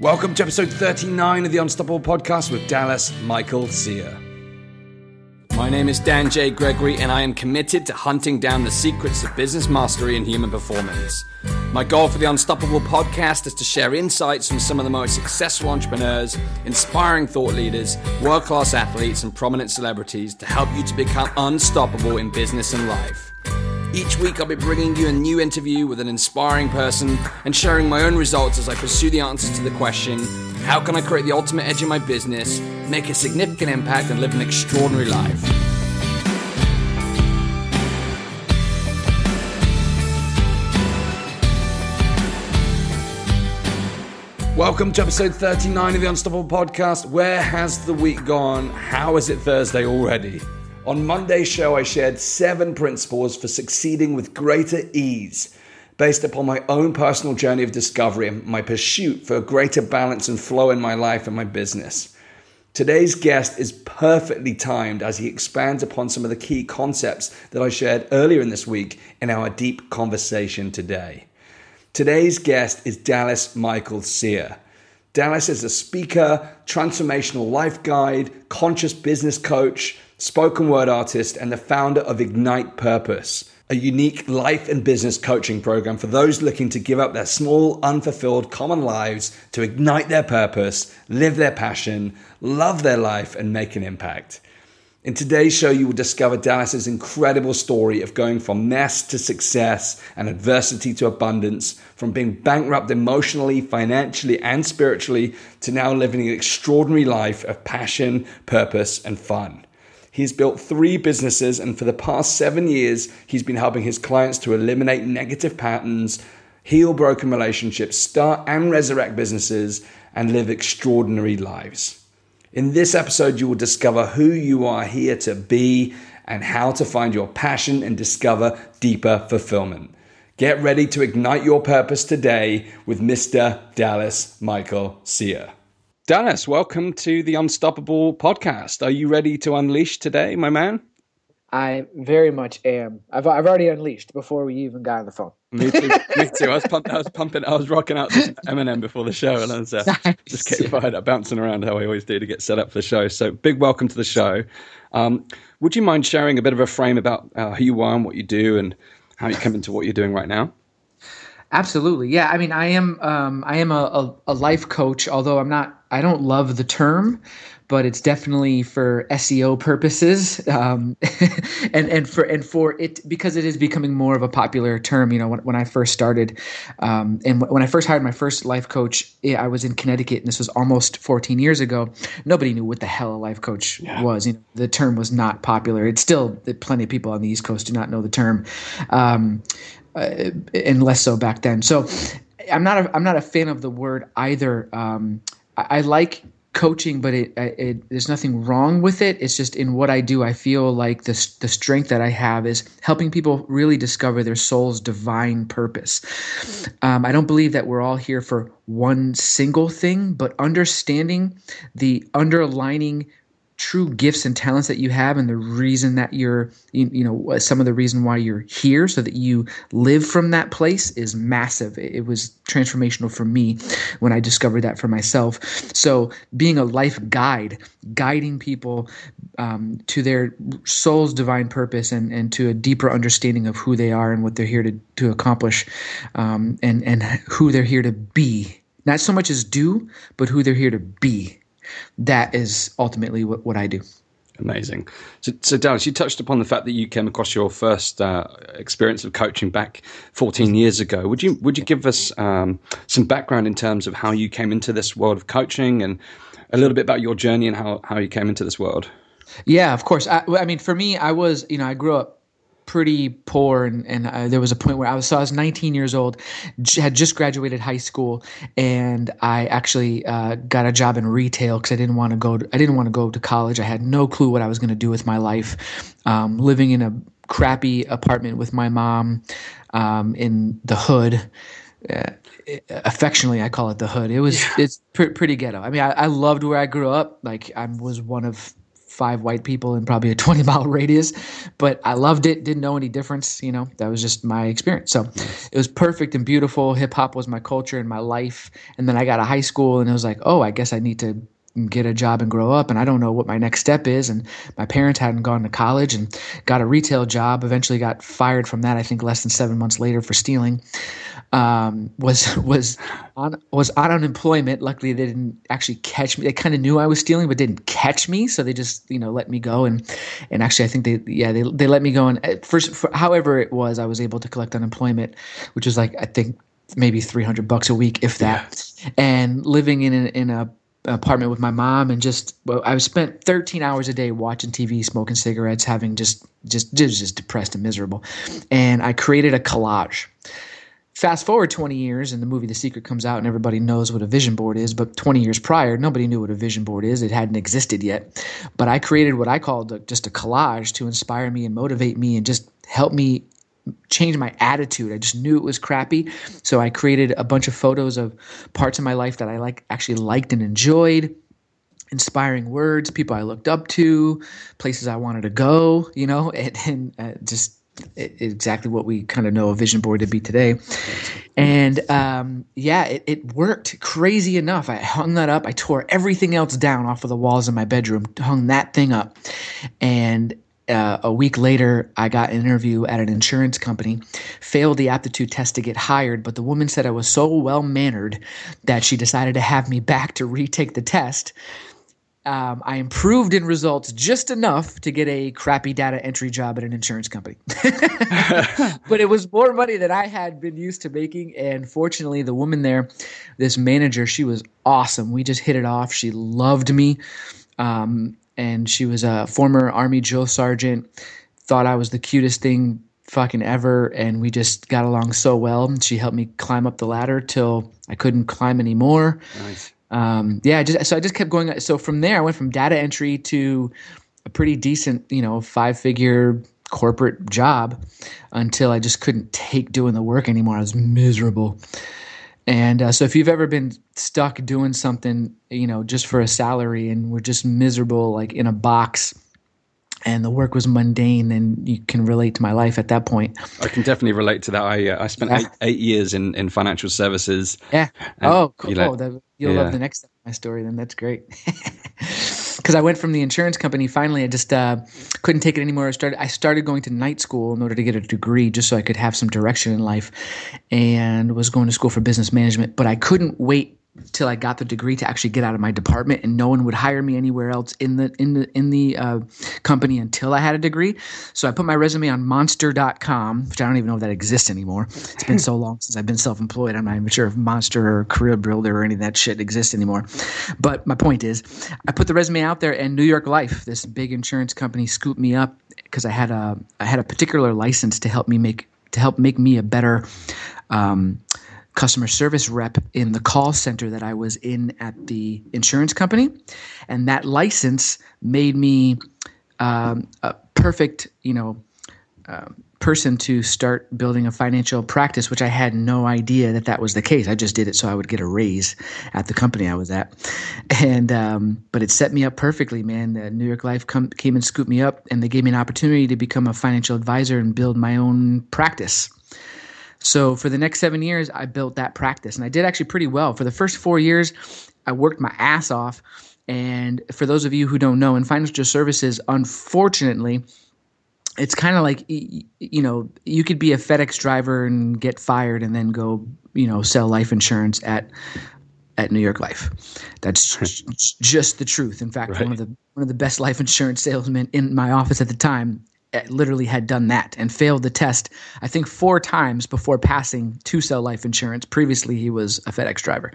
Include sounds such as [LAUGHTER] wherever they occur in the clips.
Welcome to episode 39 of the Unstoppable Podcast with Dallas Michael Cyr. My name is Dan J. Gregory, and I am committed to hunting down the secrets of business mastery and human performance. My goal for the Unstoppable podcast is to share insights from some of the most successful entrepreneurs, inspiring thought leaders, world class athletes, and prominent celebrities to help you to become unstoppable in business and life. Each week, I'll be bringing you a new interview with an inspiring person and sharing my own results as I pursue the answers to the question how can I create the ultimate edge in my business, make a significant impact, and live an extraordinary life? Welcome to episode 39 of the Unstoppable Podcast. Where has the week gone? How is it Thursday already? On Monday's show, I shared seven principles for succeeding with greater ease based upon my own personal journey of discovery and my pursuit for greater balance and flow in my life and my business. Today's guest is perfectly timed as he expands upon some of the key concepts that I shared earlier in this week in our deep conversation today. Today's guest is Dallas Michael Cyr. Dallas is a speaker, transformational life guide, conscious business coach, spoken word artist, and the founder of Ignite Purpose, a unique life and business coaching program for those looking to give up their small, unfulfilled common lives to ignite their purpose, live their passion, love their life, and make an impact. In today's show, you will discover Dallas's incredible story of going from mess to success and adversity to abundance, from being bankrupt emotionally, financially, and spiritually to now living an extraordinary life of passion, purpose, and fun. He's built three businesses, and for the past seven years, he's been helping his clients to eliminate negative patterns, heal broken relationships, start and resurrect businesses, and live extraordinary lives. In this episode, you will discover who you are here to be and how to find your passion and discover deeper fulfillment. Get ready to ignite your purpose today with Mr. Dallas Michael Cyr. Dallas, welcome to the Unstoppable podcast. Are you ready to unleash today, my man? I very much am. I've I've already unleashed before we even got on the phone. Me too. me too. I was, pumping, I was pumping. I was rocking out this Eminem before the show, and I was uh, nice. just getting fired up, bouncing around how I always do to get set up for the show. So, big welcome to the show. Um, would you mind sharing a bit of a frame about uh, who you are and what you do, and how you come into what you're doing right now? Absolutely, yeah. I mean, I am um, I am a, a, a life coach, although I'm not. I don't love the term, but it's definitely for SEO purposes, um, [LAUGHS] and and for and for it because it is becoming more of a popular term. You know, when, when I first started, um, and when I first hired my first life coach, I was in Connecticut, and this was almost 14 years ago. Nobody knew what the hell a life coach yeah. was. You know, the term was not popular. It's still plenty of people on the East Coast do not know the term. Um, uh, and less so back then. So I'm not a, I'm not a fan of the word either. Um, I, I, like coaching, but it, it, there's nothing wrong with it. It's just in what I do, I feel like the the strength that I have is helping people really discover their soul's divine purpose. Um, I don't believe that we're all here for one single thing, but understanding the underlining true gifts and talents that you have and the reason that you're you, you, know some of the reason why you're here so that you live from that place is massive. It, was transformational for me when i discovered that for myself. So being a life guide guiding people um, to their soul's divine purpose and, and to a deeper understanding of who they are and what they're here to, to accomplish um, and, and who they're here to be. Not so much as do but who they're here to be that is ultimately what, what I do. Amazing. So, so, Dallas, you touched upon the fact that you came across your first uh, experience of coaching back 14 years ago. Would you would you give us um, some background in terms of how you came into this world of coaching and a little bit about your journey and how, how you came into this world? Yeah, of course. I, I mean, for me, I was you know I grew up pretty poor and, and uh, there was a point where I was so I was 19 years old had just graduated high school and I actually uh, got a job in retail because I didn't want to go to, I didn't want to go to college. I had no clue what I was going to do with my life. Um, living in a crappy apartment with my mom um, in the hood uh, affectionately I call it the hood. It was yeah. it's pr- pretty ghetto. I mean I, I loved where I grew up. Like I was one of five white people in probably a [LAUGHS] 20 mile radius, but I loved it. Didn't know any difference. You know, that was just my experience. So it was perfect and beautiful. Hip hop was my culture and my life. And then I got to high school and it was like, oh, I guess I need to get a job and grow up and I don't know what my next step is and my parents hadn't gone to college and got a retail job eventually got fired from that I think less than 7 months later for stealing um, was was on was on unemployment. Luckily they didn't actually catch me. They kind of knew I was stealing but didn't catch me so they just you know let me go and and actually I think they yeah they they let me go and first for, however it was I was able to collect unemployment which was like I think maybe 300 bucks a week if that. Yeah. and living in a, in a apartment with my mom and just well, I spent 13 hours a day watching TV, smoking cigarettes, having just just just, just depressed and miserable. And I created a collage. Fast forward 20 years and the movie The Secret comes out and everybody knows what a vision board is, but 20 years prior nobody knew what a vision board is. It hadn't existed yet. But I created what I called just a collage to inspire me and motivate me and just help me change my attitude. I just knew it was crappy. So I created a bunch of photos of parts of my life that I like actually liked and enjoyed. Inspiring words, people I looked up to, places I wanted to go, you know, [LAUGHS] and, and uh, just exactly what we kind of know a vision board to be today. And um, yeah, it, it, worked crazy enough. I hung that up. I tore everything else down off of the walls in my bedroom, hung that thing up. And uh, a week later, I got an interview at an insurance company, failed the aptitude test to get hired, but the woman said I was so well mannered that she decided to have me back to retake the test. Um, I improved in results just enough to get a crappy data entry job at an insurance company. [LAUGHS] but it was more money than I had been used to making. And fortunately, the woman there, this manager, she was awesome. We just hit it off. She loved me. Um, and she was a former Army drill sergeant. Thought I was the cutest thing fucking ever, and we just got along so well. She helped me climb up the ladder till I couldn't climb anymore. Nice. Um, yeah, just so I just kept going. So from there, I went from data entry to a pretty decent, you know, five figure corporate job until I just couldn't take doing the work anymore. I was miserable. And uh, so, if you've ever been stuck doing something, you know, just for a salary and we're just miserable, like in a box, and the work was mundane, then you can relate to my life at that point. I can definitely relate to that. I uh, I spent yeah. eight, eight years in, in financial services. Yeah. And, oh, cool. You know, you'll yeah. love the next step of my story. Then that's great. [LAUGHS] because I went from the insurance company. Finally, I just uh, couldn't take it anymore. I started I started going to night school in order to get a degree, just so I could have some direction in life, and was going to school for business management. But I couldn't wait till I got the degree to actually get out of my department, and no one would hire me anywhere else in the in the in the uh, company until I had a degree. So I put my resume on Monster.com, which I don't even know if that exists anymore. It's been so long since I've been self-employed. I'm not even sure if Monster or Career Builder or any of that shit exists anymore. But my point is, I put the resume out there, and New York Life, this big insurance company, scooped me up because I had a I had a particular license to help me make to help make me a better. Um, customer service rep in the call center that I was in at the insurance company, and that license made me um, a perfect, you know, uh, person to start building a financial practice, which I had no idea that that was the case. I just did it so I would get a raise at the company I was at, and um, but it set me up perfectly, man. New York Life come, came and scooped me up, and they gave me an opportunity to become a financial advisor and build my own practice. So for the next seven years, I built that practice, and I did actually pretty well. For the first four years, I worked my ass off. And for those of you who don't know, in financial services, unfortunately, it's kind of like you know you could be a FedEx driver and get fired and then go you know sell life insurance at at New York Life. That's [LAUGHS] just the truth. In fact, right. one of the one of the best life insurance salesmen in my office at the time Uh, literally had done that and failed the test, I think, four times before passing to sell life insurance. Previously, he was a FedEx driver.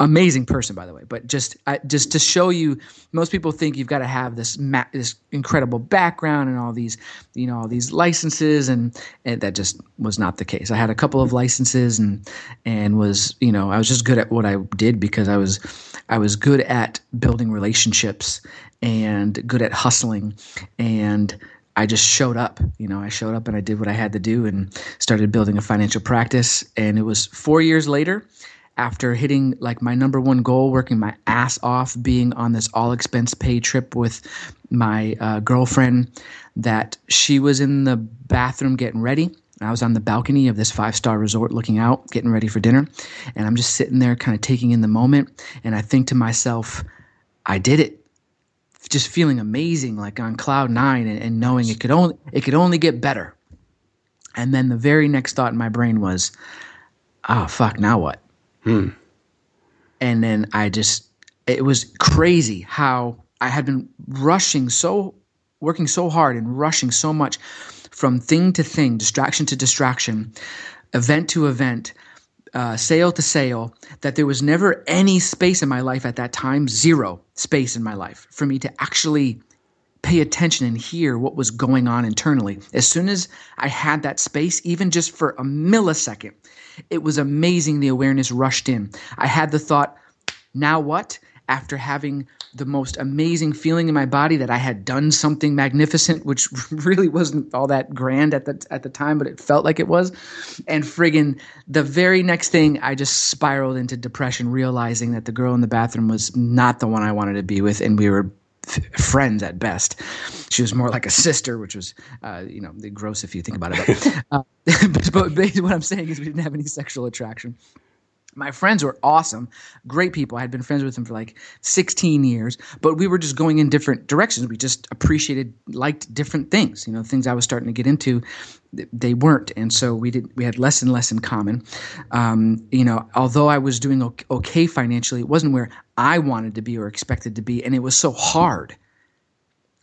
Amazing person, by the way. But just I, just to show you, most people think you've got to have this ma- this incredible background and all these you know all these licenses, and, and that just was not the case. I had a couple of licenses and and was you know I was just good at what I did because I was I was good at building relationships and good at hustling and I just showed up. You know, I showed up and I did what I had to do and started building a financial practice. And it was four years later, after hitting like my number one goal, working my ass off, being on this all expense paid trip with my uh, girlfriend, that she was in the bathroom getting ready. I was on the balcony of this five star resort looking out, getting ready for dinner. And I'm just sitting there, kind of taking in the moment. And I think to myself, I did it. Just feeling amazing, like on cloud nine, and, and knowing it could only it could only get better. And then the very next thought in my brain was, oh, fuck, now what? Hmm. And then I just, it was crazy how I had been rushing so, working so hard and rushing so much from thing to thing, distraction to distraction, event to event, uh, sale to sale, that there was never any space in my life at that time, zero space in my life for me to actually pay attention and hear what was going on internally. As soon as I had that space, even just for a millisecond, it was amazing the awareness rushed in. I had the thought, now what? After having the most amazing feeling in my body that I had done something magnificent, which [LAUGHS] really wasn't all that grand at the at the time, but it felt like it was. And friggin' the very next thing, I just spiraled into depression, realizing that the girl in the bathroom was not the one I wanted to be with, and we were friends at best. She was more like a sister, which was, uh, you know, the gross if you think about it. But, [LAUGHS] uh, [LAUGHS] but, but what I'm saying is we didn't have any sexual attraction. My friends were awesome, great people. I had been friends with them for like 16 years, but we were just going in different directions. We just appreciated, liked different things. You know, things I was starting to get into, they weren't, and so we did. We had less and less in common. Um, you know, although I was doing okay financially, it wasn't where I wanted to be or expected to be, and it was so hard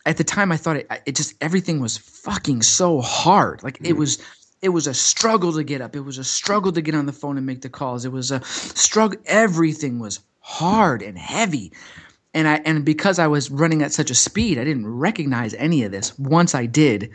at the time I thought it, it just everything was fucking so hard. Like it mm. was it was a struggle to get up. It was a struggle to get on the phone and make the calls. It was a struggle. Everything was hard and heavy. And I and because I was running at such a speed, I didn't recognize any of this. Once I did,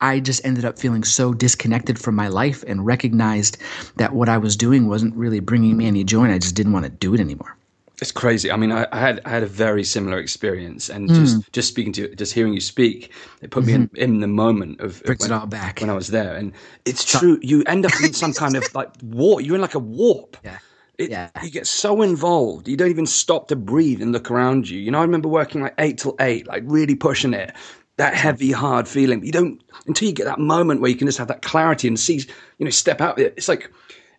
I just ended up feeling so disconnected from my life and recognized that what I was doing wasn't really bringing me any joy. And I just didn't want to do it anymore. It's crazy. I mean, I, I, had I had a very similar experience, and mm. just just speaking to just hearing you speak, it put mm-hmm. me in, mm-hmm. in the moment of brings when, it all back when I was there. And it's true. You end up in some [LAUGHS] kind of like warp. You're in like a warp. Yeah. It, yeah. You get so involved, you don't even stop to breathe and look around you. You know, I remember working like eight till eight, like really pushing it. That heavy, hard feeling. You don't until you get that moment where you can just have that clarity and see, you know, step out. It's like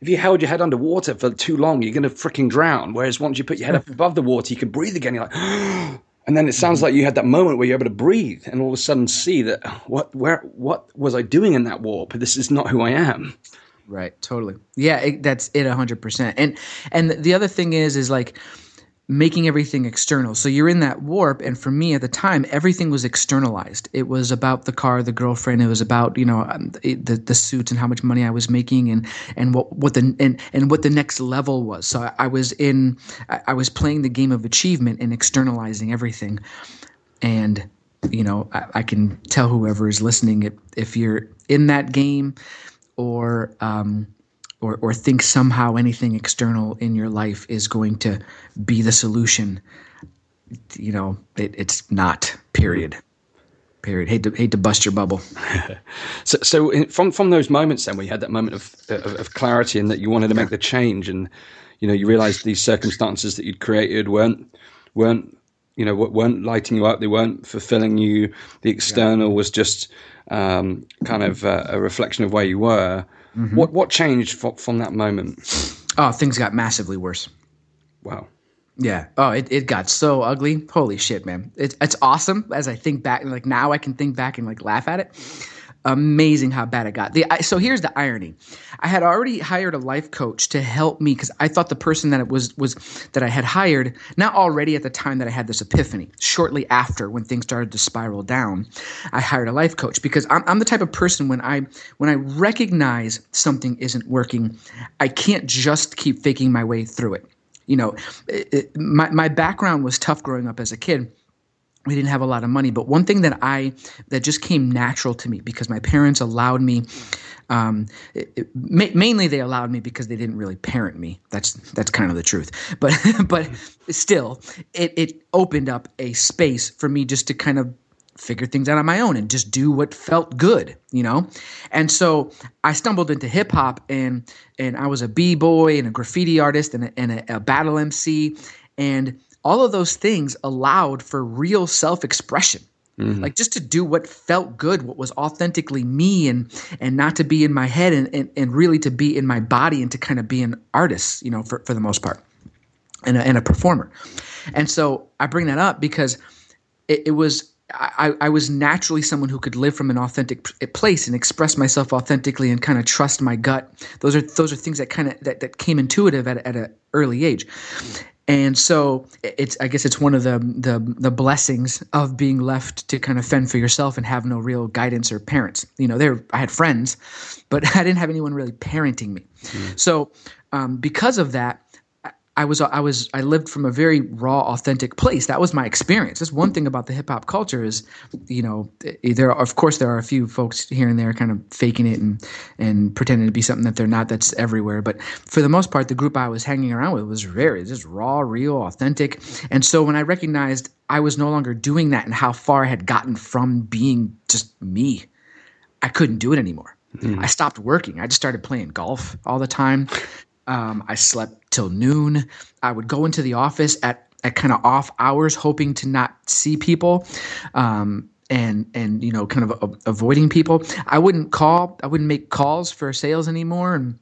if you held your head underwater for too long, you're going to freaking drown. Whereas once you put your head up [LAUGHS] above the water, you can breathe again. You're like, [GASPS] and then it sounds mm-hmm. like you had that moment where you're able to breathe and all of a sudden see that what, where, what was I doing in that warp? This is not who I am. Right. Totally. Yeah. It, that's it. hundred percent. And and the other thing is, is like making everything external. So you're in that warp. And for me at the time, everything was externalized. It was about the car, the girlfriend. It was about you know um, the the suits and how much money I was making and and what what the and and what the next level was. So I, I was in I, was playing the game of achievement and externalizing everything. And you know I, I can tell whoever is listening if, if you're in that game or um, or, or think somehow anything external in your life is going to be the solution, you know, it, it's not. Period. Period. Hate to hate to bust your bubble. [LAUGHS] so, so from from those moments, then we had that moment of, of, of clarity, and that you wanted to make the change, and you know, you realized these circumstances that you'd created weren't weren't you know weren't lighting you up. They weren't fulfilling you. The external yeah. was just um, kind of uh, a reflection of where you were. Mm-hmm. What what changed f- from that moment? Oh, things got massively worse. Wow. Yeah. Oh, it, it got so ugly. Holy shit, man. It's it's awesome as I think back. and Like now I can think back and like laugh at it amazing how bad it got. The, so here's the irony: I had already hired a life coach to help me because I thought the person that it was was that I had hired not already at the time that I had this epiphany. Shortly after, when things started to spiral down, I hired a life coach because I'm, I'm the type of person when I when I recognize something isn't working, I can't just keep faking my way through it. You know, it, it, my my background was tough growing up as a kid we didn't have a lot of money but one thing that i that just came natural to me because my parents allowed me um, it, it, ma- mainly they allowed me because they didn't really parent me. That's that's kind of the truth. But [LAUGHS] but still it, it opened up a space for me just to kind of figure things out on my own and just do what felt good, you know? And so I stumbled into hip hop and and I was a b-boy and a graffiti artist and a, and a, a battle MC and all of those things allowed for real self-expression. Mm-hmm. Like just to do what felt good, what was authentically me and and not to be in my head and, and, and really to be in my body and to kind of be an artist, you know, for, for the most part. And a, and a performer. And so I bring that up because it, it was I, I, was naturally someone who could live from an authentic place and express myself authentically and kind of trust my gut. Those are those are things that kind of that, that came intuitive at, at an early age. And so it's I guess it's one of the, the the blessings of being left to kind of fend for yourself and have no real guidance or parents. You know, there I had friends, but [LAUGHS] I didn't have anyone really parenting me. Mm. So um, because of that, I was I was I lived from a very raw, authentic place. That was my experience. That's one thing about the hip hop culture is, you know, there are, of course there are a few folks here and there kind of faking it and and pretending to be something that they're not. That's everywhere. But for the most part, the group I was hanging around with was very just raw, real, authentic. And so when I recognized I was no longer doing that and how far I had gotten from being just me, I couldn't do it anymore. Mm. I stopped working. I just started playing golf all the time. Um, I slept till noon. I would go into the office at, at kind of off hours, hoping to not see people. Um, and and you know kind of a, avoiding people i wouldn't call i wouldn't make calls for sales anymore and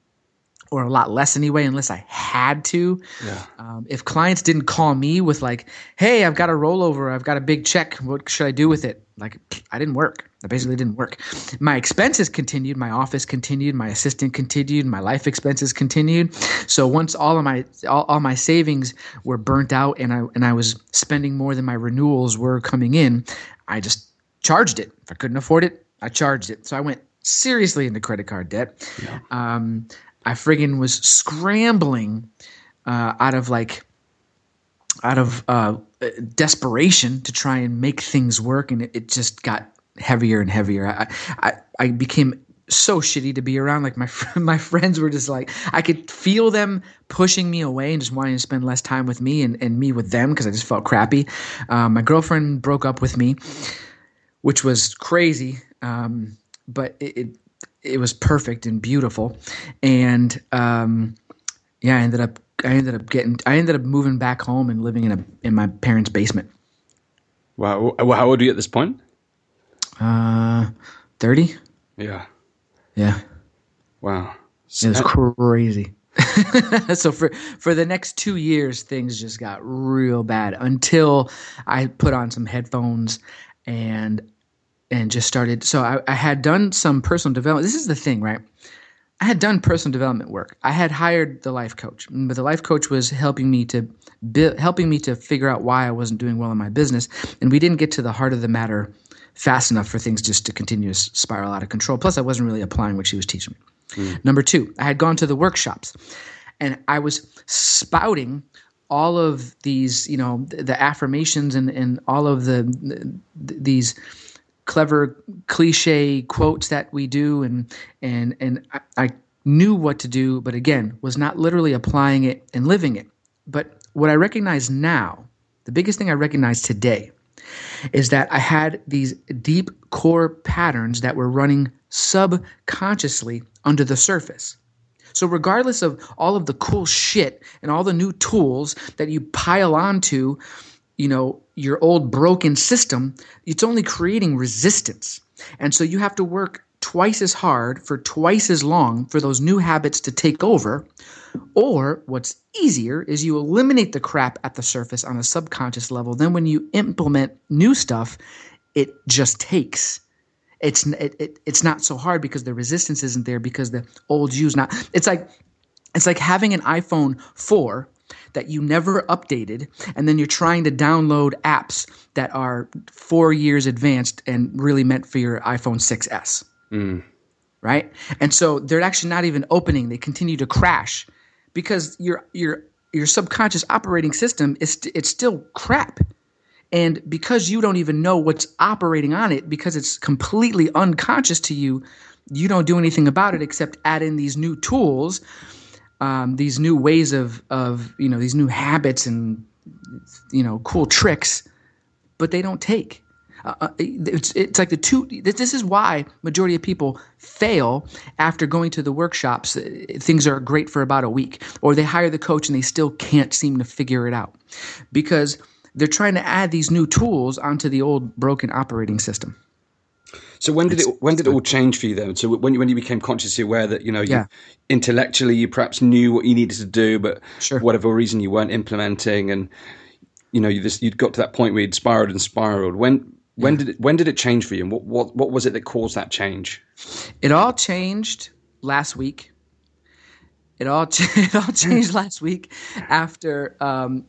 or a lot less anyway, unless I had to. Yeah. Um, if clients didn't call me with like, "Hey, I've got a rollover, I've got a big check. What should I do with it?" Like, I didn't work. I basically didn't work. My expenses continued. My office continued. My assistant continued. My life expenses continued. So once all of my all, all my savings were burnt out, and I and I was spending more than my renewals were coming in, I just charged it. If I couldn't afford it, I charged it. So I went seriously into credit card debt. Yeah. Um, I friggin' was scrambling uh, out of like out of uh, desperation to try and make things work, and it, it just got heavier and heavier. I, I, I became so shitty to be around. Like my [LAUGHS] my friends were just like I could feel them pushing me away and just wanting to spend less time with me and, and me with them because I just felt crappy. Um, my girlfriend broke up with me, which was crazy. Um, but it, it, it was perfect and beautiful, and um, yeah, I ended up I ended up getting I ended up moving back home and living in a in my parents' basement. Wow, how old are you at this point? Uh, thirty. Yeah. Yeah. Wow. It was crazy. [LAUGHS] so for for the next two years, things just got real bad until I put on some headphones and and just started. So I, I had done some personal development. This is the thing, right? I had done personal development work. I had hired the life coach, but the life coach was helping me to build, helping me to figure out why I wasn't doing well in my business, and we didn't get to the heart of the matter fast enough for things just to continue to spiral out of control. Plus, I wasn't really applying what she was teaching me. Mm. Number two, I had gone to the workshops, and I was spouting all of these, you know, the, the affirmations and and all of the, the these clever cliche quotes that we do and and and I, I, knew what to do but again was not literally applying it and living it. But what i recognize now the biggest thing i recognize today is that i had these deep core patterns that were running subconsciously under the surface. So regardless of all of the cool shit and all the new tools that you pile onto you know your old broken system it's only creating resistance. And so you have to work twice as hard for twice as long for those new habits to take over. Or what's easier is you eliminate the crap at the surface on a subconscious level. Then when you implement new stuff it just takes. It's it, it, it's not so hard because the resistance isn't there because the old you's not. It's like it's like having an iphone 4 that you never updated, and then you're trying to download apps that are four years advanced and really meant for your iPhone 6S. Mm. Right? And so they're actually not even opening, they continue to crash because your your your subconscious operating system is it's still crap. And because you don't even know what's operating on it because it's completely unconscious to you, you don't do anything about it except add in these new tools um, these new ways of of you know these new habits and you know cool tricks, but they don't take. Uh, uh it's, it's like the two. This is why majority of people fail after going to the workshops. Uh, things are great for about a week, or they hire the coach and they still can't seem to figure it out because they're trying to add these new tools onto the old broken operating system. So when did it when did it all change for you then? So when you, when you became consciously aware that you know you, yeah. intellectually you perhaps knew what you needed to do, but sure. for whatever reason you weren't implementing, and you know you just you'd got to that point where you'd spiraled and spiraled. When when yeah. did it when did it change for you, and what what what was it that caused that change? It all changed last week. It all [LAUGHS] it all changed last week after um,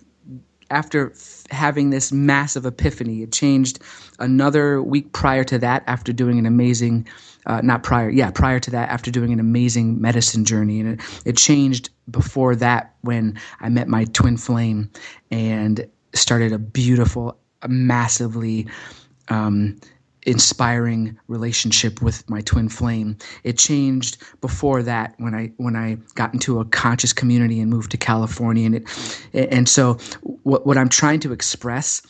after f- having this massive epiphany. It changed another week prior to that after doing an amazing, uh, not prior, yeah, prior to that after doing an amazing medicine journey. And it, it changed before that when I met my twin flame and started a beautiful, massively um, inspiring relationship with my twin flame. It changed before that when I when I got into a conscious community and moved to California and it and so what what I'm trying to express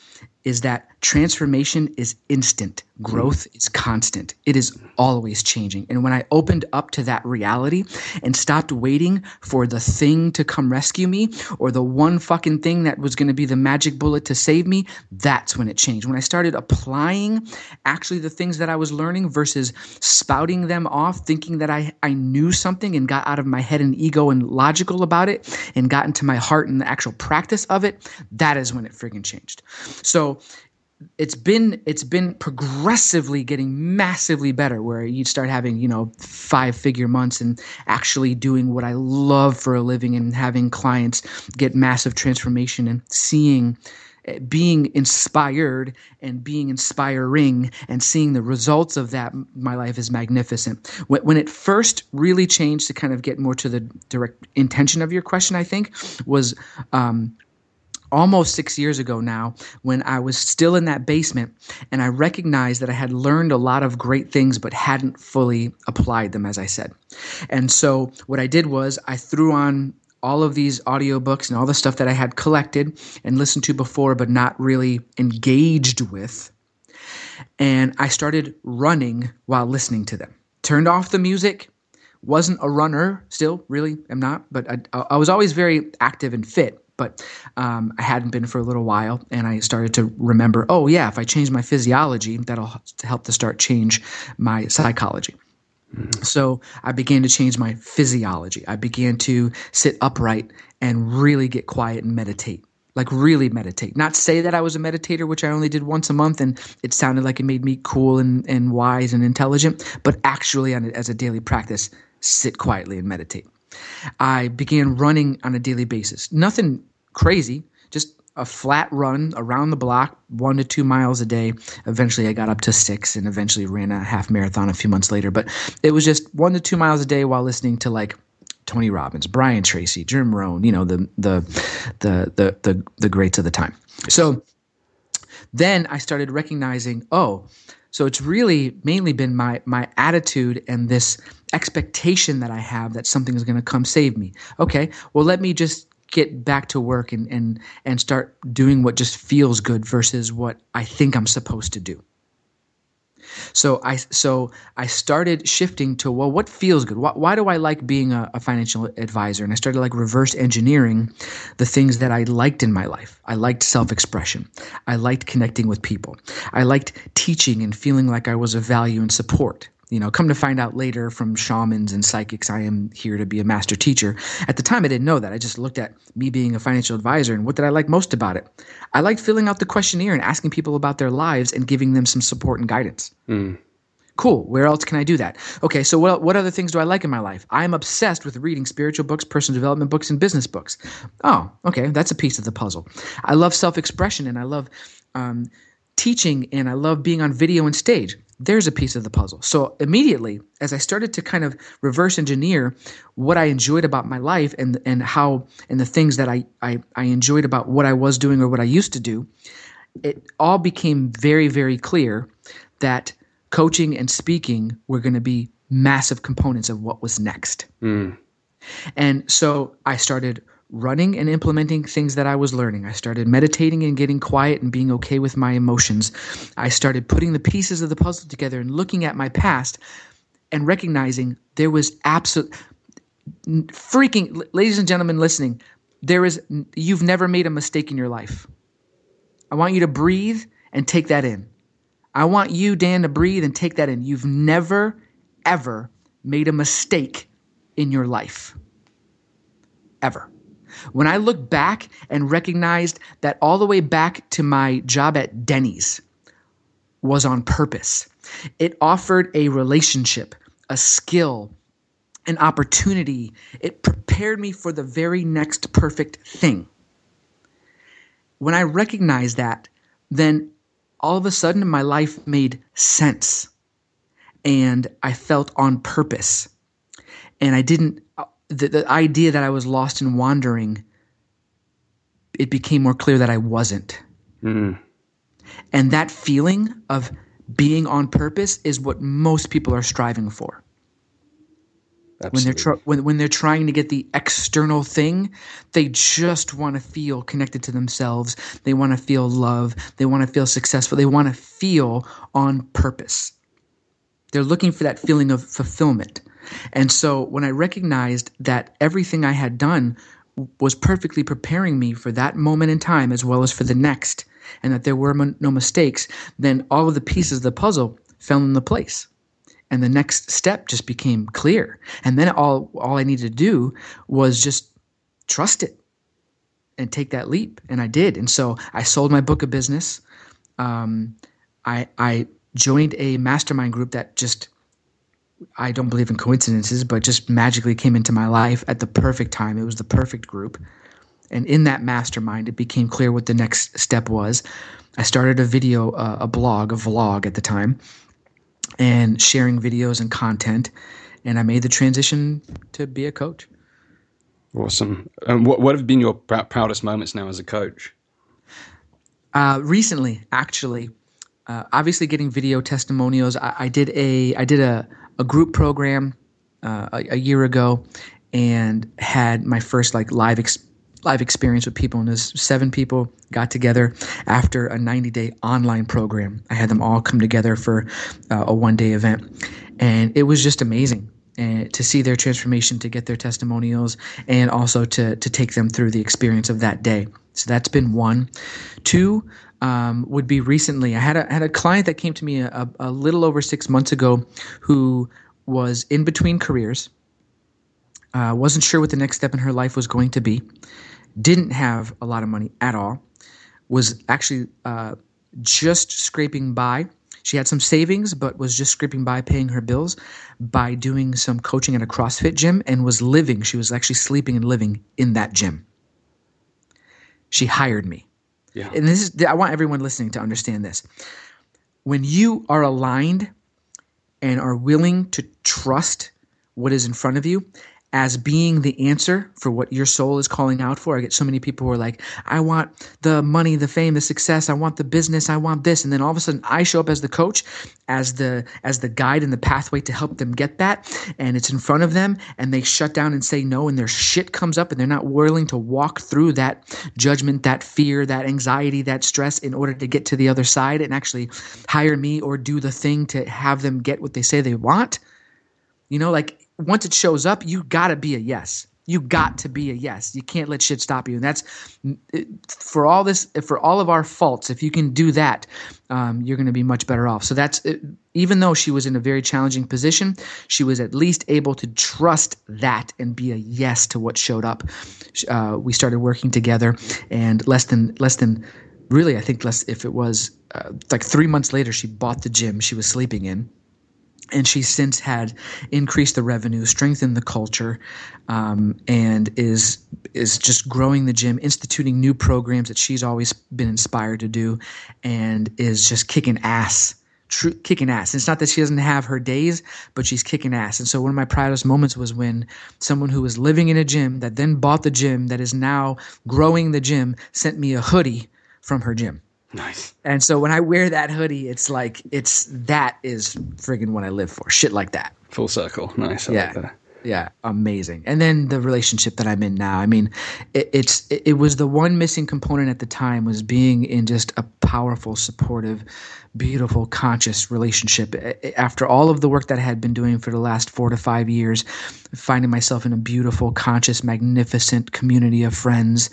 is that transformation is instant, growth is constant. It is always changing. And when I opened up to that reality and stopped waiting for the thing to come rescue me or the one fucking thing that was going to be the magic bullet to save me, that's when it changed. When I started applying actually the things that I was learning versus spouting them off, thinking that I, I knew something and got out of my head and ego and logical about it and got into my heart and the actual practice of it, that is when it friggin' changed. So it's been it's been progressively getting massively better where you start having you know five figure months and actually doing what i love for a living and having clients get massive transformation and seeing eh, being inspired and being inspiring and seeing the results of that my life is magnificent. When, when it first really changed to kind of get more to the direct intention of your question i think was um, almost six years ago now when I was still in that basement and I recognized that I had learned a lot of great things but hadn't fully applied them, as I said. And so what I did was I threw on all of these audiobooks and all the stuff that I had collected and listened to before but not really engaged with. And I started running while listening to them. Turned off the music, wasn't a runner still really am not but I, I was always very active and fit but um, I hadn't been for a little while, and I started to remember, oh yeah, if I change my physiology, that'll help to start change my psychology. Mm-hmm. So I began to change my physiology. I began to sit upright and really get quiet and meditate. Like really meditate. Not say that I was a meditator, which I only did once a month, and it sounded like it made me cool and, and wise and intelligent, but actually, on as a daily practice, sit quietly and meditate. I began running on a daily basis. Nothing crazy, just a flat run around the block, one to two miles a day. Eventually, I got up to six and eventually ran a half marathon a few months later. But it was just one to two miles a day while listening to like Tony Robbins, Brian Tracy, Jim Rohn, you know, the, the, the, the, the, the greats of the time. So then I started recognizing, oh, so it's really mainly been my my attitude and this expectation that I have that something is going to come save me. Okay, well let me just get back to work and and and start doing what just feels good versus what I think I'm supposed to do. So I so I started shifting to well, what feels good? Why, why do I like being a, a, financial advisor? And I started like reverse engineering the things that I liked in my life. I liked self expression. I liked connecting with people. I liked teaching and feeling like I was of value and support you know, come to find out later from shamans and psychics, I am here to be a master teacher. At the time, I didn't know that. I just looked at me being a financial advisor and what did I like most about it? I liked filling out the questionnaire and asking people about their lives and giving them some support and guidance. Mm. Cool. Where else can I do that? Okay, so what, what other things do I like in my life? I am obsessed with reading spiritual books, personal development books, and business books. Oh, okay, that's a piece of the puzzle. I love self expression and I love um, teaching and I love being on video and stage there's a piece of the puzzle. So immediately, as I started to kind of reverse engineer what I enjoyed about my life and and how and the things that I, I, I enjoyed about what I was doing or what I used to do, it all became very, very clear that coaching and speaking were going to be massive components of what was next. Mm. And so I started running and implementing things that I was learning. I started meditating and getting quiet and being okay with my emotions. I started putting the pieces of the puzzle together and looking at my past and recognizing there was absolute freaking ladies and gentlemen listening, there is you've never made a mistake in your life. I want you to breathe and take that in. I want you Dan to breathe and take that in. You've never ever made a mistake in your life. Ever. When I look back and recognized that all the way back to my job at Denny's was on purpose, it offered a relationship, a skill, an opportunity. It prepared me for the very next perfect thing. When I recognized that, then all of a sudden my life made sense and I felt on purpose. And I didn't, the, the idea that I was lost and wandering, it became more clear that I wasn't. Mm. And that feeling of being on purpose is what most people are striving for. Absolutely. When they're tr- when, when they're trying to get the external thing, they just want to feel connected to themselves. They want to feel love. They want to feel successful. They want to feel on purpose. They're looking for that feeling of fulfillment. And so when I recognized that everything I had done was perfectly preparing me for that moment in time as well as for the next, and that there were no mistakes, then all of the pieces of the puzzle fell into place. And the next step just became clear. And then all, all I needed to do was just trust it and take that leap. And I did. And so I sold my book of business. Um, I, I joined a mastermind group that just I don't believe in coincidences, but just magically came into my life at the perfect time. It was the perfect group. And in that mastermind, it became clear what the next step was. I started a video, uh, a blog, a vlog at the time, and sharing videos and content. And I made the transition to be a coach. Awesome. And what, what have been your pr- proudest moments now as a coach? Uh, recently, actually, uh, obviously getting video testimonials. I, I, did a I did a, a group program uh, a, a, year ago, and had my first like live live experience with people. And there's seven people got together after a 90 day online program. I had them all come together for uh, a one day event, and it was just amazing. And to see their transformation, to get their testimonials, and also to to take them through the experience of that day. So that's been one. Two, um, would be recently. I had a had a client that came to me a, a little over six months ago, who was in between careers. Uh, wasn't sure what the next step in her life was going to be. Didn't have a lot of money at all. Was actually uh, just scraping by. She had some savings, but was just scraping by paying her bills by doing some coaching at a CrossFit gym and was living. She was actually sleeping and living in that gym. She hired me yeah. And this is I want everyone listening to understand this. When you are aligned and are willing to trust what is in front of you as being the answer for what your soul is calling out for. I get so many people who are like, I want the money, the fame, the success, I want the business, I want this. And then all of a sudden I show up as the coach, as the as the guide and the pathway to help them get that. And it's in front of them and they shut down and say no and their shit comes up and they're not willing to walk through that judgment, that fear, that anxiety, that stress in order to get to the other side and actually hire me or do the thing to have them get what they say they want. You know, like once it shows up, you got to be a yes. You got to be a yes. You can't let shit stop you. And that's for all this, for all of our faults. If you can do that, um, you're going to be much better off. So that's even though she was in a very challenging position, she was at least able to trust that and be a yes to what showed up. Uh, we started working together, and less than less than really, I think less if it was uh, like three months later, she bought the gym she was sleeping in and she's since had increased the revenue, strengthened the culture, um, and is is just growing the gym, instituting new programs that she's always been inspired to do, and is just kicking ass. Kicking ass. It's not that she doesn't have her days, but she's kicking ass. And so one of my proudest moments was when someone who was living in a gym that then bought the gym that is now growing the gym sent me a hoodie from her gym. Nice. And so when I wear that hoodie, it's like it's that is friggin' what I live for. Shit like that. Full circle. Nice. I yeah. Like yeah, amazing. And then the relationship that I'm in now. I mean, it, it's it, it was the one missing component at the time was being in just a powerful, supportive, beautiful, conscious relationship. After all of the work that I had been doing for the last four to five years, finding myself in a beautiful, conscious, magnificent community of friends,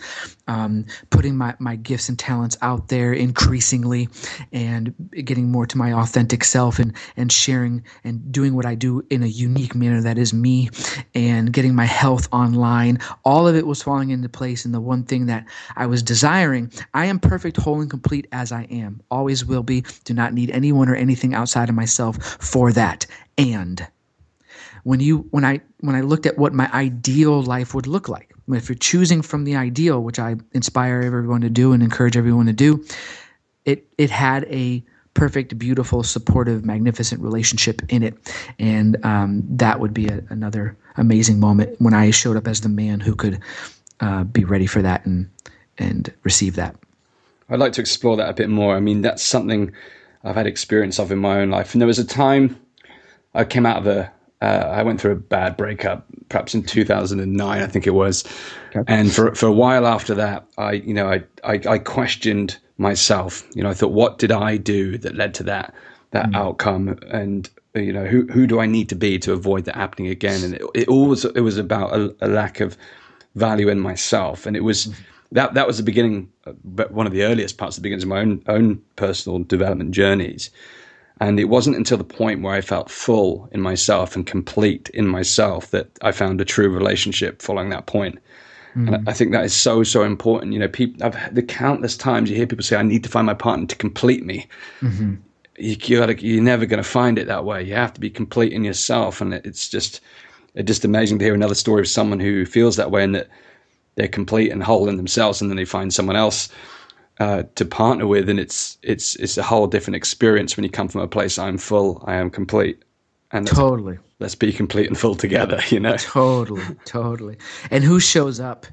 um, putting my, my gifts and talents out there increasingly and getting more to my authentic self and, and sharing and doing what I do in a unique manner that is me and getting my health online. All of it was falling into place. And the one thing that I was desiring, I am perfect, whole, and complete as I am. Always will be. Do not need anyone or anything outside of myself for that. And when you when I when I looked at what my ideal life would look like, if you're choosing from the ideal, which I inspire everyone to do and encourage everyone to do, it it had a perfect, beautiful, supportive, magnificent relationship in it. And um, that would be a, another amazing moment when I showed up as the man who could uh, be ready for that and and receive that. I'd like to explore that a bit more. I mean, that's something I've had experience of in my own life. And there was a time I came out of a, uh, I went through a bad breakup, perhaps in 2009, I think it was. Okay. And for for a while after that, I, you know, I, I, I questioned myself. You know, I thought, what did I do that led to that that mm. outcome? And you know, who who do I need to be to avoid that happening again? And it, it always it was about a, a, lack of value in myself, and it was. Mm. That that was the beginning, but one of the earliest parts of the beginnings of my own own personal development journeys, and it wasn't until the point where I felt full in myself and complete in myself that I found a true relationship following that point. Mm. And I think that is so, so important. You know, people, I've the countless times you hear people say, I need to find my partner to complete me. Mm-hmm. You, you gotta, you're never going to find it that way. You have to be complete in yourself. And it's just, it's just amazing to hear another story of someone who feels that way and that they're complete and whole in themselves. And then they find someone else uh, to partner with. And it's, it's, it's a whole different experience when you come from a place, I'm full, I am complete. And totally let's be complete and full together you know totally totally and who shows up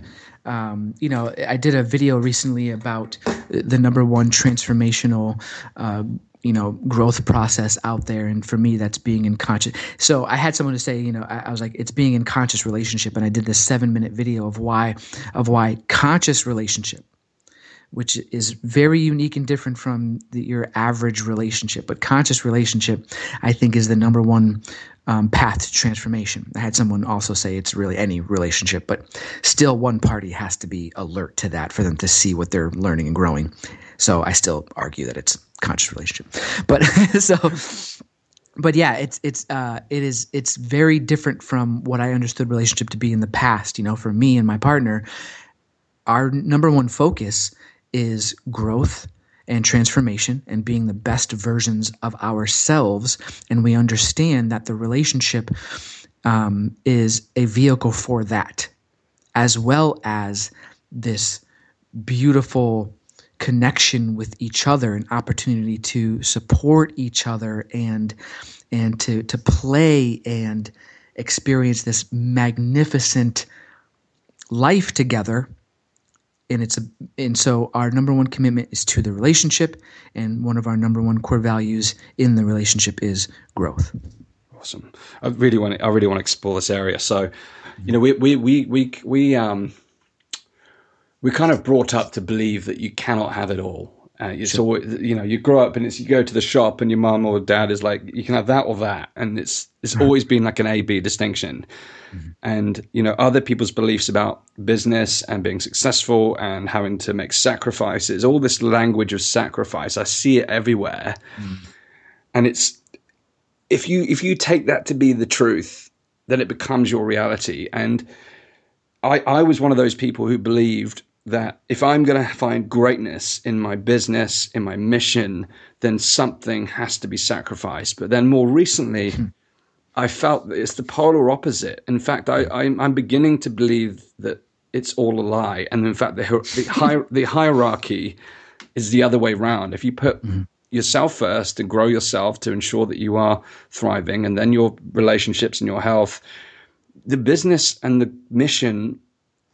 um, you know i did a video recently about the number one transformational uh, you know growth process out there and for me that's being in conscious so i had someone to say you know I, I, was like it's being in conscious relationship and i did this seven minute video of why of why conscious relationship which is very unique and different from the, your average relationship but conscious relationship i think is the number one um, path to transformation. I had someone also say it's really any relationship, but still one party has to be alert to that for them to see what they're learning and growing. So I still argue that it's conscious relationship, but [LAUGHS] so. But yeah, it's it's uh, it is it's very different from what I understood relationship to be in the past. You know, for me and my partner, our number one focus is growth and transformation and being the best versions of ourselves. And we understand that the relationship um, is a vehicle for that, as well as this beautiful connection with each other, an opportunity to support each other and and to to play and experience this magnificent life together and it's a and so our number one commitment is to the relationship and one of our number one core values in the relationship is growth. Awesome. I really want to, i really want to explore this area. So you know we we we we, we um we're kind of brought up to believe that you cannot have it all uh, it's sure. always, you know, you grow up and it's you go to the shop and your mom or dad is like, you can have that or that, and it's it's always been like an A B distinction, mm-hmm. and you know other people's beliefs about business and being successful and having to make sacrifices, all this language of sacrifice, I see it everywhere, mm-hmm. and it's if you if you take that to be the truth, then it becomes your reality, and I I was one of those people who believed that if I'm going to find greatness in my business, in my mission, then something has to be sacrificed. But then more recently, hmm. I felt that it's the polar opposite. In fact, I, am beginning to believe that it's all a lie. And in fact, the, the, hi, the hierarchy is the other way around. If you put mm-hmm. yourself first and grow yourself to ensure that you are thriving, and then your relationships and your health, the business and the mission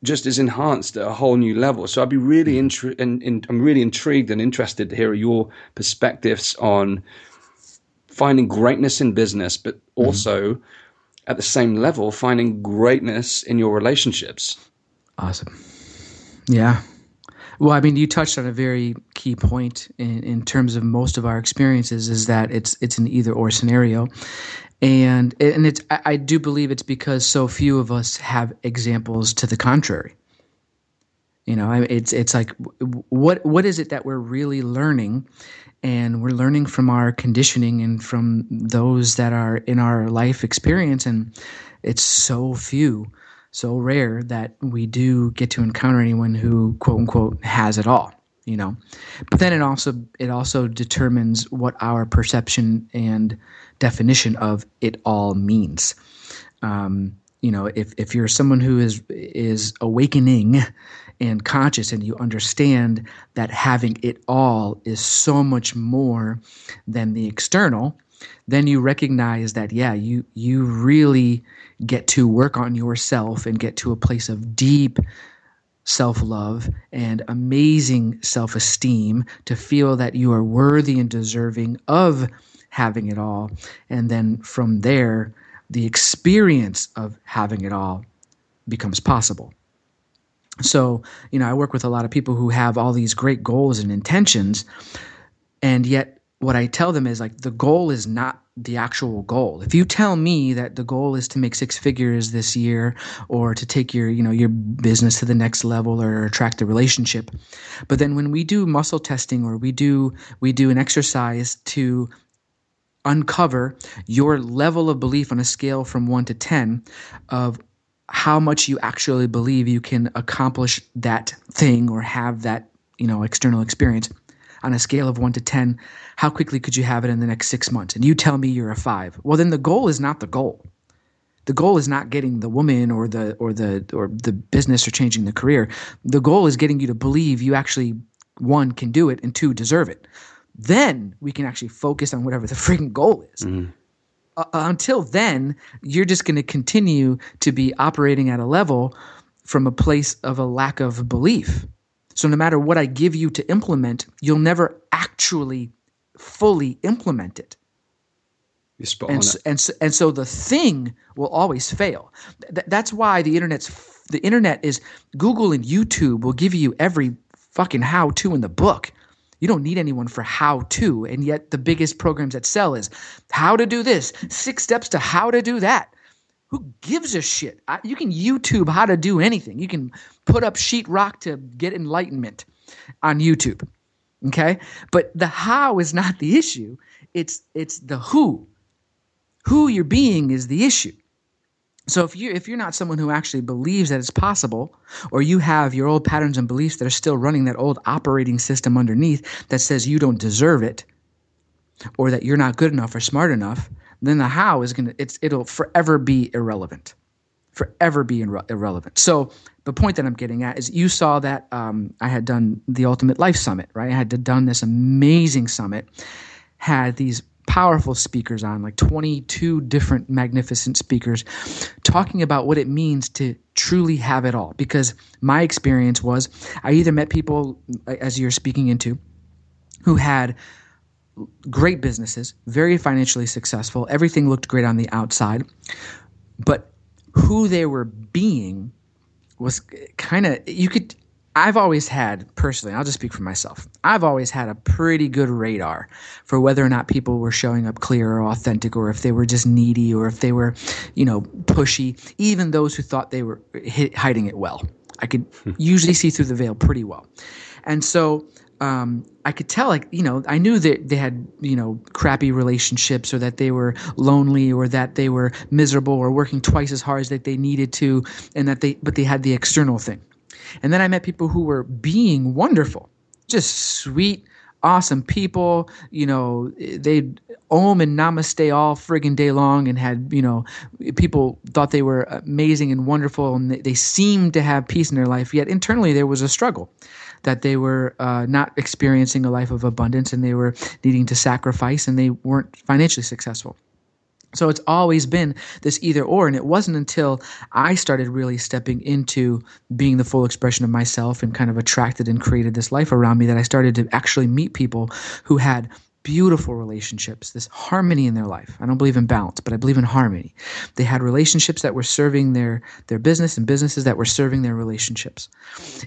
just is enhanced at a whole new level. So I'd be really hmm. intri- in, in, I'm really intrigued and interested to hear your perspectives on finding greatness in business, but hmm. also mm. at the same level, finding greatness in your relationships. Awesome. Yeah. Well, I mean, you touched on a very key point in, in terms of most of our experiences is that it's it's an either or scenario, and and it's I, I do believe it's because so few of us have examples to the contrary. You know, it's it's like what what is it that we're really learning, and we're learning from our conditioning and from those that are in our life experience, and it's so few so rare that we do get to encounter anyone who quote unquote has it all you know? But then it also it also determines what our perception and definition of it all means. Um, you know if, if you're someone who is is awakening and conscious and you understand that having it all is so much more than the external then you recognize that yeah you you really get to work on yourself and get to a place of deep self-love and amazing self-esteem to feel that you are worthy and deserving of having it all and then from there the experience of having it all becomes possible so you know i work with a lot of people who have all these great goals and intentions and yet what I tell them is like the goal is not the actual goal. If you tell me that the goal is to make six figures this year or to take your, you know, your business to the next level or attract a relationship, but then when we do muscle testing or we do we do an exercise to uncover your level of belief on a scale from 1 to 10 of how much you actually believe you can accomplish that thing or have that, you know, external experience on a scale of 1 to 10 how quickly could you have it in the next six months? And you tell me you're a five. Well, then the goal is not the goal. The goal is not getting the woman or the or the or the business or changing the career. The goal is getting you to believe you actually one can do it and two deserve it. Then we can actually focus on whatever the freaking goal is. Mm-hmm. Uh, until then, you're just going to continue to be operating at a level from a place of a lack of belief. So no matter what I give you to implement, you'll never actually fully implement it. You're spot and, so, and, so, and so the thing will always fail. Th- that's why the internet's the internet is Google and YouTube will give you every fucking how to in the book. You don't need anyone for how to, and yet the biggest programs that sell is how to do this, six steps to how to do that. Who gives a shit? I, you can YouTube how to do anything. You can put up sheetrock to get enlightenment on YouTube. Okay? But the how is not the issue. It's it's the who. Who you're being is the issue. So if you if you're not someone who actually believes that it's possible, or you have your old patterns and beliefs that are still running that old operating system underneath that says you don't deserve it, or that you're not good enough or smart enough, then the how is gonna it's it'll forever be irrelevant, forever be irre- irrelevant. So the point that I'm getting at is you saw that um, I had done the Ultimate Life Summit, right? I had done this amazing summit, had these powerful speakers on, like 22 different magnificent speakers, talking about what it means to truly have it all. Because my experience was I either met people, as you're speaking into, who had great businesses, very financially successful, everything looked great on the outside, but who they were being was kind of you could I've always had personally, I'll just speak for myself. I've always had a pretty good radar for whether or not people were showing up clear or authentic or if they were just needy or if they were, you know, pushy, even those who thought they were hiding it well. I could usually see through the veil pretty well. And so um, I could tell, like, you know, I knew that they had, you know, crappy relationships or that they were lonely or that they were miserable or working twice as hard as that they needed to, and that they, but they had the external thing. And then I met people who were being wonderful, just sweet, awesome people. You know, they'd om and namaste all friggin' day long and had, you know, people thought they were amazing and wonderful and they, they seemed to have peace in their life, yet internally there was a struggle that they were uh, not experiencing a life of abundance and they were needing to sacrifice and they weren't financially successful. So it's always been this either or. And it wasn't until I started really stepping into being the full expression of myself and kind of attracted and created this life around me that I started to actually meet people who had beautiful relationships, this harmony in their life. I don't believe in balance, but I believe in harmony. They had relationships that were serving their their business and businesses that were serving their relationships.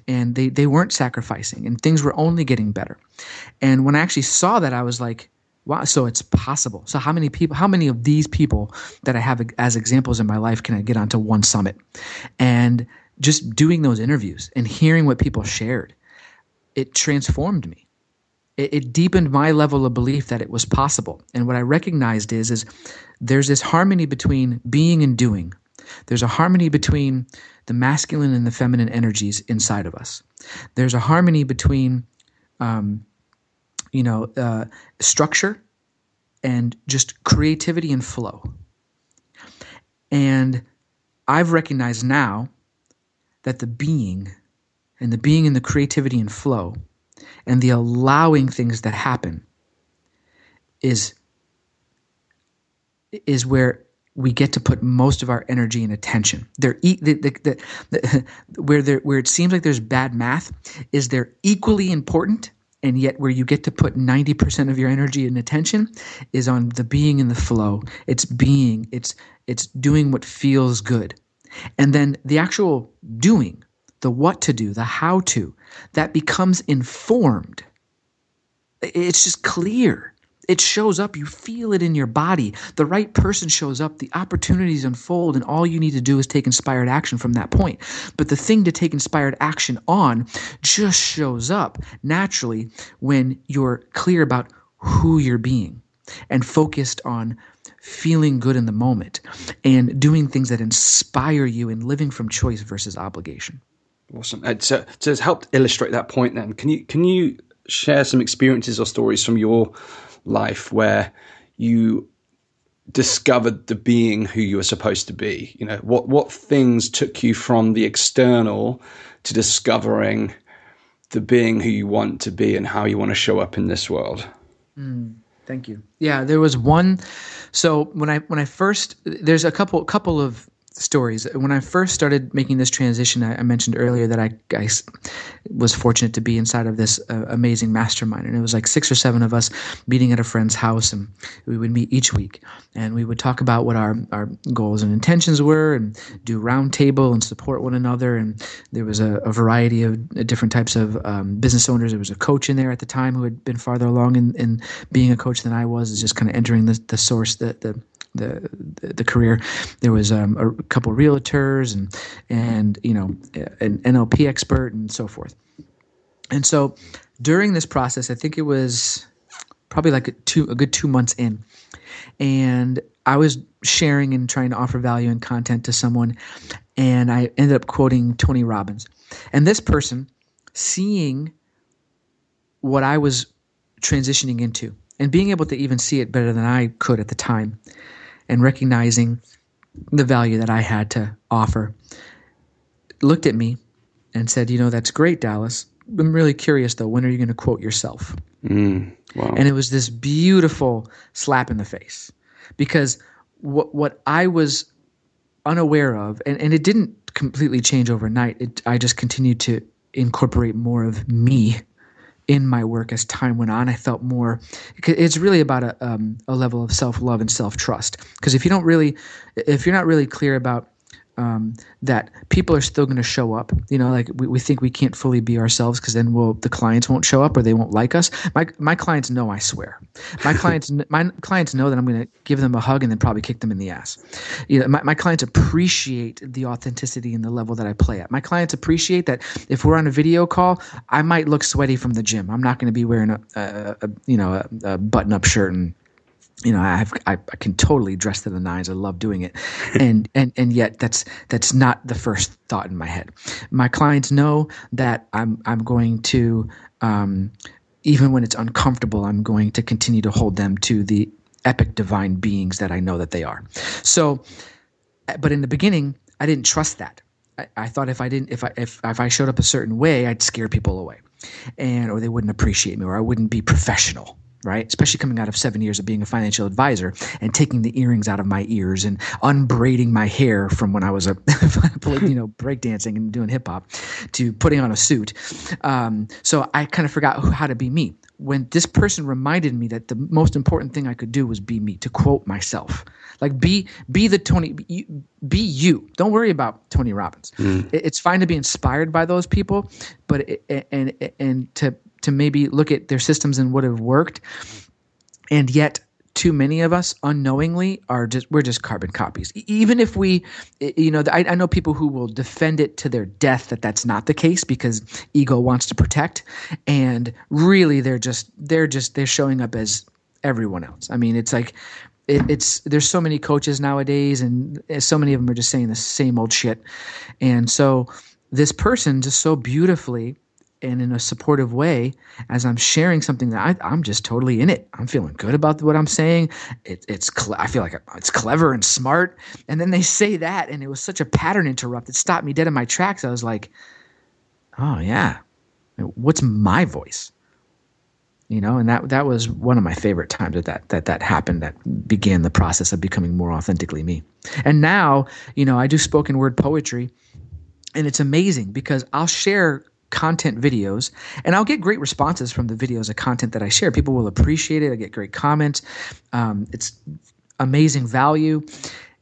And they they weren't sacrificing and things were only getting better. And when I actually saw that I was like, wow, so it's possible. So how many people how many of these people that I have as examples in my life can I get onto one summit? And just doing those interviews and hearing what people shared, it transformed me it, it deepened my level of belief that it was possible. And what I recognized is, is there's this harmony between being and doing. There's a harmony between the masculine and the feminine energies inside of us. There's a harmony between, um, you know, uh, structure and just creativity and flow. And I've recognized now that the being and the being in the creativity and flow and the allowing things that happen is is where we get to put most of our energy and attention. They're e- the, the, the, [LAUGHS] where there where it seems like there's bad math is they're equally important and yet where you get to put 90% of your energy and attention is on the being in the flow. It's being, it's it's doing what feels good. And then the actual doing the what to do, the how to, that becomes informed. It's just clear. It shows up. You feel it in your body. The right person shows up. The opportunities unfold, and all you need to do is take inspired action from that point. But the thing to take inspired action on just shows up naturally when you're clear about who you're being and focused on feeling good in the moment and doing things that inspire you and living from choice versus obligation. Awesome. Uh, so, to help illustrate that point, then can you can you share some experiences or stories from your life where you discovered the being who you were supposed to be? You know, what what things took you from the external to discovering the being who you want to be and how you want to show up in this world? Mm, thank you. Yeah, there was one. So when I when I first there's a couple couple of stories. When I first started making this transition, I, I mentioned earlier that I, I, was fortunate to be inside of this uh, amazing mastermind. And it was like six or seven of us meeting at a friend's house, and we would meet each week. And we would talk about what our, our goals and intentions were and do roundtable and support one another. And there was a, a variety of different types of um, business owners. There was a coach in there at the time who had been farther along in, in being a coach than I was, is just kind of entering the, the source, the, the the the career. There was um, a couple realtors and and you know an NLP expert and so forth. And so during this process, I think it was probably like a two a good two months in, and I was sharing and trying to offer value and content to someone, and I ended up quoting Tony Robbins, and this person seeing what I was transitioning into and being able to even see it better than I could at the time and recognizing the value that I had to offer, looked at me and said, You know, that's great, Dallas. I'm really curious though, when are you going to quote yourself? Mm, wow. And it was this beautiful slap in the face because what, what I was unaware of, and, and it didn't completely change overnight, it, I just continued to incorporate more of me in my work as time went on. I felt more. It's really about a um, a level of self love and self trust. Because if you don't really, if you're not really clear about um, that people are still going to show up. You know, like we, we think we can't fully be ourselves because then we'll, the clients won't show up or they won't like us. My, my clients know, I swear. My [LAUGHS] clients, my clients know that I'm going to give them a hug and then probably kick them in the ass. You know, my, my clients appreciate the authenticity and the level that I play at. My clients appreciate that if we're on a video call, I might look sweaty from the gym. I'm not going to be wearing a, a, a you know, a, a button up shirt and you know I, have, I, I can totally dress to the nines. I love doing it. [LAUGHS] And and and yet that's that's not the first thought in my head. My clients know that i'm i'm going to um, even when it's uncomfortable i'm going to continue to hold them to the epic divine beings that i know that they are. So but in the beginning i didn't trust that. I, I thought if I didn't, if I if if I showed up a certain way, I'd scare people away, and or they wouldn't appreciate me, or I wouldn't be professional right? Especially coming out of seven years of being a financial advisor and taking the earrings out of my ears and unbraiding my hair from when I was a, [LAUGHS] you know, breakdancing and doing hip hop to putting on a suit. Um, so I kind of forgot how to be me. When this person reminded me that the most important thing I could do was be me, to quote myself, like be be the Tony, be you. Don't worry about Tony Robbins. Mm. It's fine to be inspired by those people, but it, and and to to maybe look at their systems and what have worked. And yet too many of us unknowingly are just we're just carbon copies. Even if we you know I, I, know people who will defend it to their death that that's not the case because ego wants to protect. And really they're just they're just they're showing up as everyone else. I mean it's like it, it's there's so many coaches nowadays and eh, so many of them are just saying the same old shit. And so this person just so beautifully and in a supportive way as I'm sharing something that I, am just totally in it. I'm feeling good about what I'm saying. It, it's I feel like it's clever and smart. And then they say that, and it was such a pattern interrupt. It stopped me dead in my tracks. I was like, oh yeah, what's my voice? You know, and that that was one of my favorite times that that that, that happened. That began the process of becoming more authentically me. And now, you know, I do spoken word poetry and it's amazing because I'll share content videos and i'll get great responses from the videos of content that i share. People will appreciate it. I get great comments. Um, it's amazing value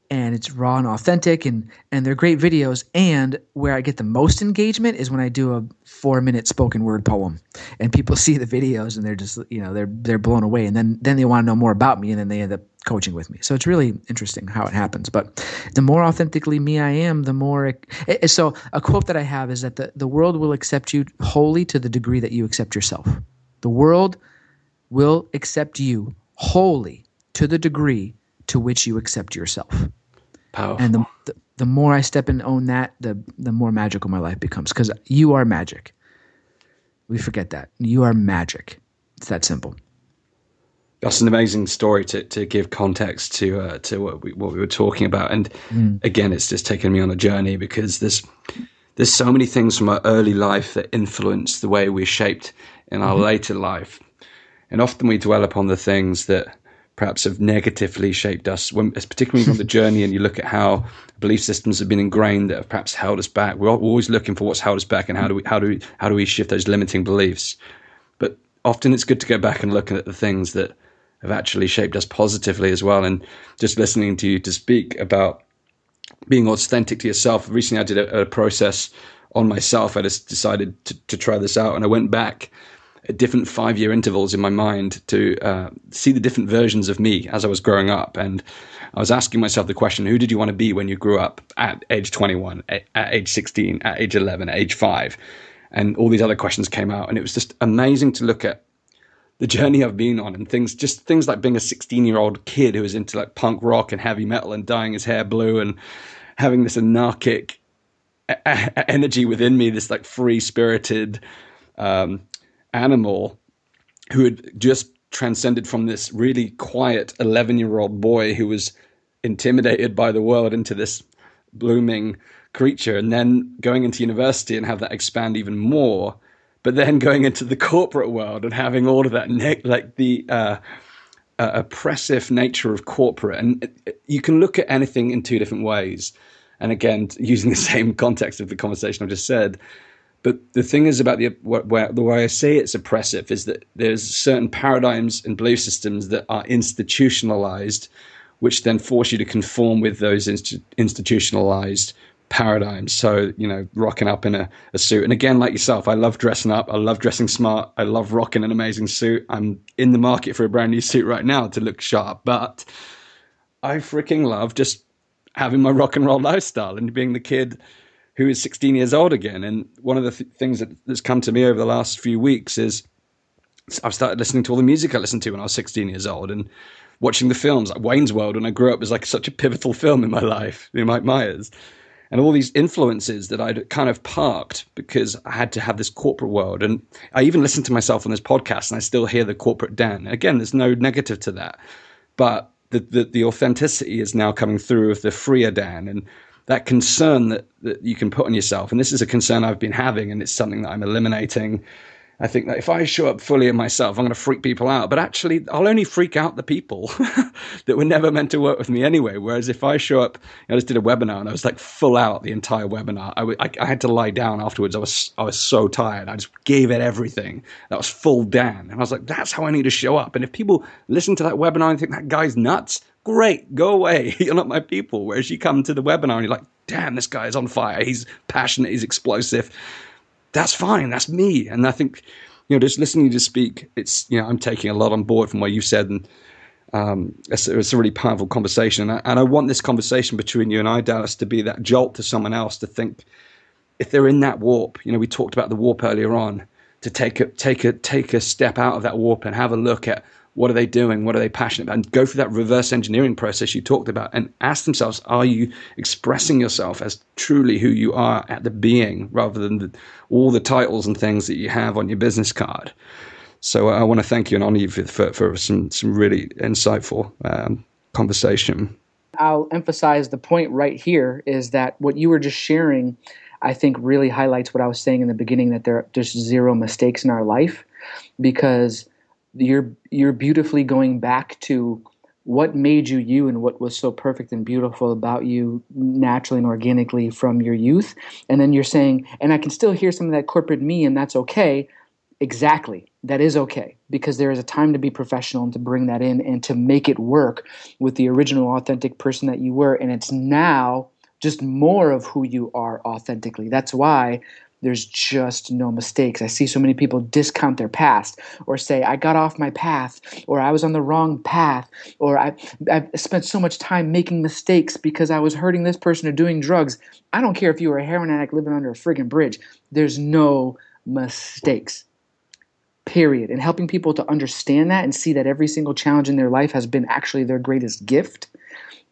and it's raw and authentic and and they're great videos. And where i get the most engagement is when i do a four minute spoken word poem and people [LAUGHS] see the videos and they're just you know they're they're blown away. And then then they want to know more about me and then they end up coaching with me. So it's really interesting how it happens. But the more authentically me I am, the more. It, it, so a quote that I have is that the, the world will accept you wholly to the degree that you accept yourself. The world will accept you wholly to the degree to which you accept yourself. Powerful. And the, the, the more I step and own that, the, the more magical my life becomes because you are magic. We forget that. You are magic. It's that simple. That's an amazing story to, to give context to uh, to what we what we were talking about, and mm. again, it's just taken me on a journey because there's there's so many things from our early life that influence the way we're shaped in our mm-hmm. later life, and often we dwell upon the things that perhaps have negatively shaped us, when, particularly on the [LAUGHS] journey, and you look at how belief systems have been ingrained that have perhaps held us back. We're always looking for what's held us back, and how do we how do we how do we shift those limiting beliefs? But often it's good to go back and look at the things that have actually shaped us positively as well. And just listening to you to speak about being authentic to yourself. Recently, I did a, a process on myself. I just decided to, to, try this out, and I went back at different five year intervals in my mind to uh, see the different versions of me as I was growing up. And I was asking myself the question who did you want to be when you grew up at age 21, at, at age 16, at age 11, at age five? And all these other questions came out. And it was just amazing to look at the journey I've been on and things, just things like being a 16 year old kid who was into like punk rock and heavy metal and dyeing his hair blue and having this anarchic energy within me, this like free spirited um, animal who had just transcended from this really quiet 11 year old boy who was intimidated by the world into this blooming creature and then going into university and have that expand even more but then going into the corporate world and having all of that, ne- like the uh, uh, oppressive nature of corporate, and you can look at anything in two different ways. And again, [LAUGHS] using the same context of the conversation I just said, but the thing is about the where, the way I say it's oppressive is that there's certain paradigms and belief systems that are institutionalized, which then force you to conform with those institutionalized paradigms. So, you know, rocking up in a, a, suit. And again, like yourself, I love dressing up. I love dressing smart. I love rocking an amazing suit. I'm in the market for a brand new suit right now to look sharp. But I freaking love just having my rock and roll lifestyle and being the kid who is 16 years old again. And one of the th- things that, that's come to me over the last few weeks is I've started listening to all the music I listened to when I was 16 years old and watching the films like Wayne's World when I grew up was like such a pivotal film in my life, know, Mike Myers and all these influences that I'd kind of parked because I had to have this corporate world. And I even listened to myself on this podcast and I still hear the corporate Dan. Again, there's no negative to that. But the, the, the authenticity is now coming through of the freer Dan and that concern that, that you can put on yourself. And this is a concern I've been having and it's something that I'm eliminating I think that if I show up fully in myself, I'm going to freak people out. But actually, I'll only freak out the people [LAUGHS] that were never meant to work with me anyway. Whereas if I show up, I just did a webinar and I was like full out the entire webinar. I, I, I had to lie down afterwards. I was I was so tired. I just gave it everything. That was full Dan, and I was like, that's how I need to show up. And if people listen to that webinar and think that guy's nuts, great, go away. [LAUGHS] You're not my people. Whereas you come to the webinar and you're like, damn, this guy is on fire. He's passionate. He's explosive that's fine. That's me. And I think, you know, just listening to you speak, it's, you know, I'm taking a lot on board from what you said. And um, it's, it's, a really powerful conversation. And I, and I want this conversation between you and I, Dallas, to be that jolt to someone else to think if they're in that warp, you know, we talked about the warp earlier on, to take a, take a, take a step out of that warp and have a look at what are they doing? What are they passionate about? And go through that reverse engineering process you talked about and ask themselves, are you expressing yourself as truly who you are at the being rather than the, all the titles and things that you have on your business card? So uh, I want to thank you and honor you for, for, for some, some really insightful um, conversation. I'll emphasize the point right here is that what you were just sharing, I think really highlights what I was saying in the beginning that there, there's zero mistakes in our life because you're you're beautifully going back to what made you you and what was so perfect and beautiful about you naturally and organically from your youth. And then you're saying and i can still hear some of that corporate me and that's okay. Exactly. That is okay. Because there is a time to be professional and to bring that in and to make it work with the original authentic person that you were. And it's now just more of who you are authentically. That's why there's just no mistakes. I see so many people discount their past or say, I got off my path, or I was on the wrong path, or I, I spent so much time making mistakes because I was hurting this person or doing drugs. I don't care if you were a heroin addict living under a friggin' bridge. There's no mistakes. Period. And helping people to understand that and see that every single challenge in their life has been actually their greatest gift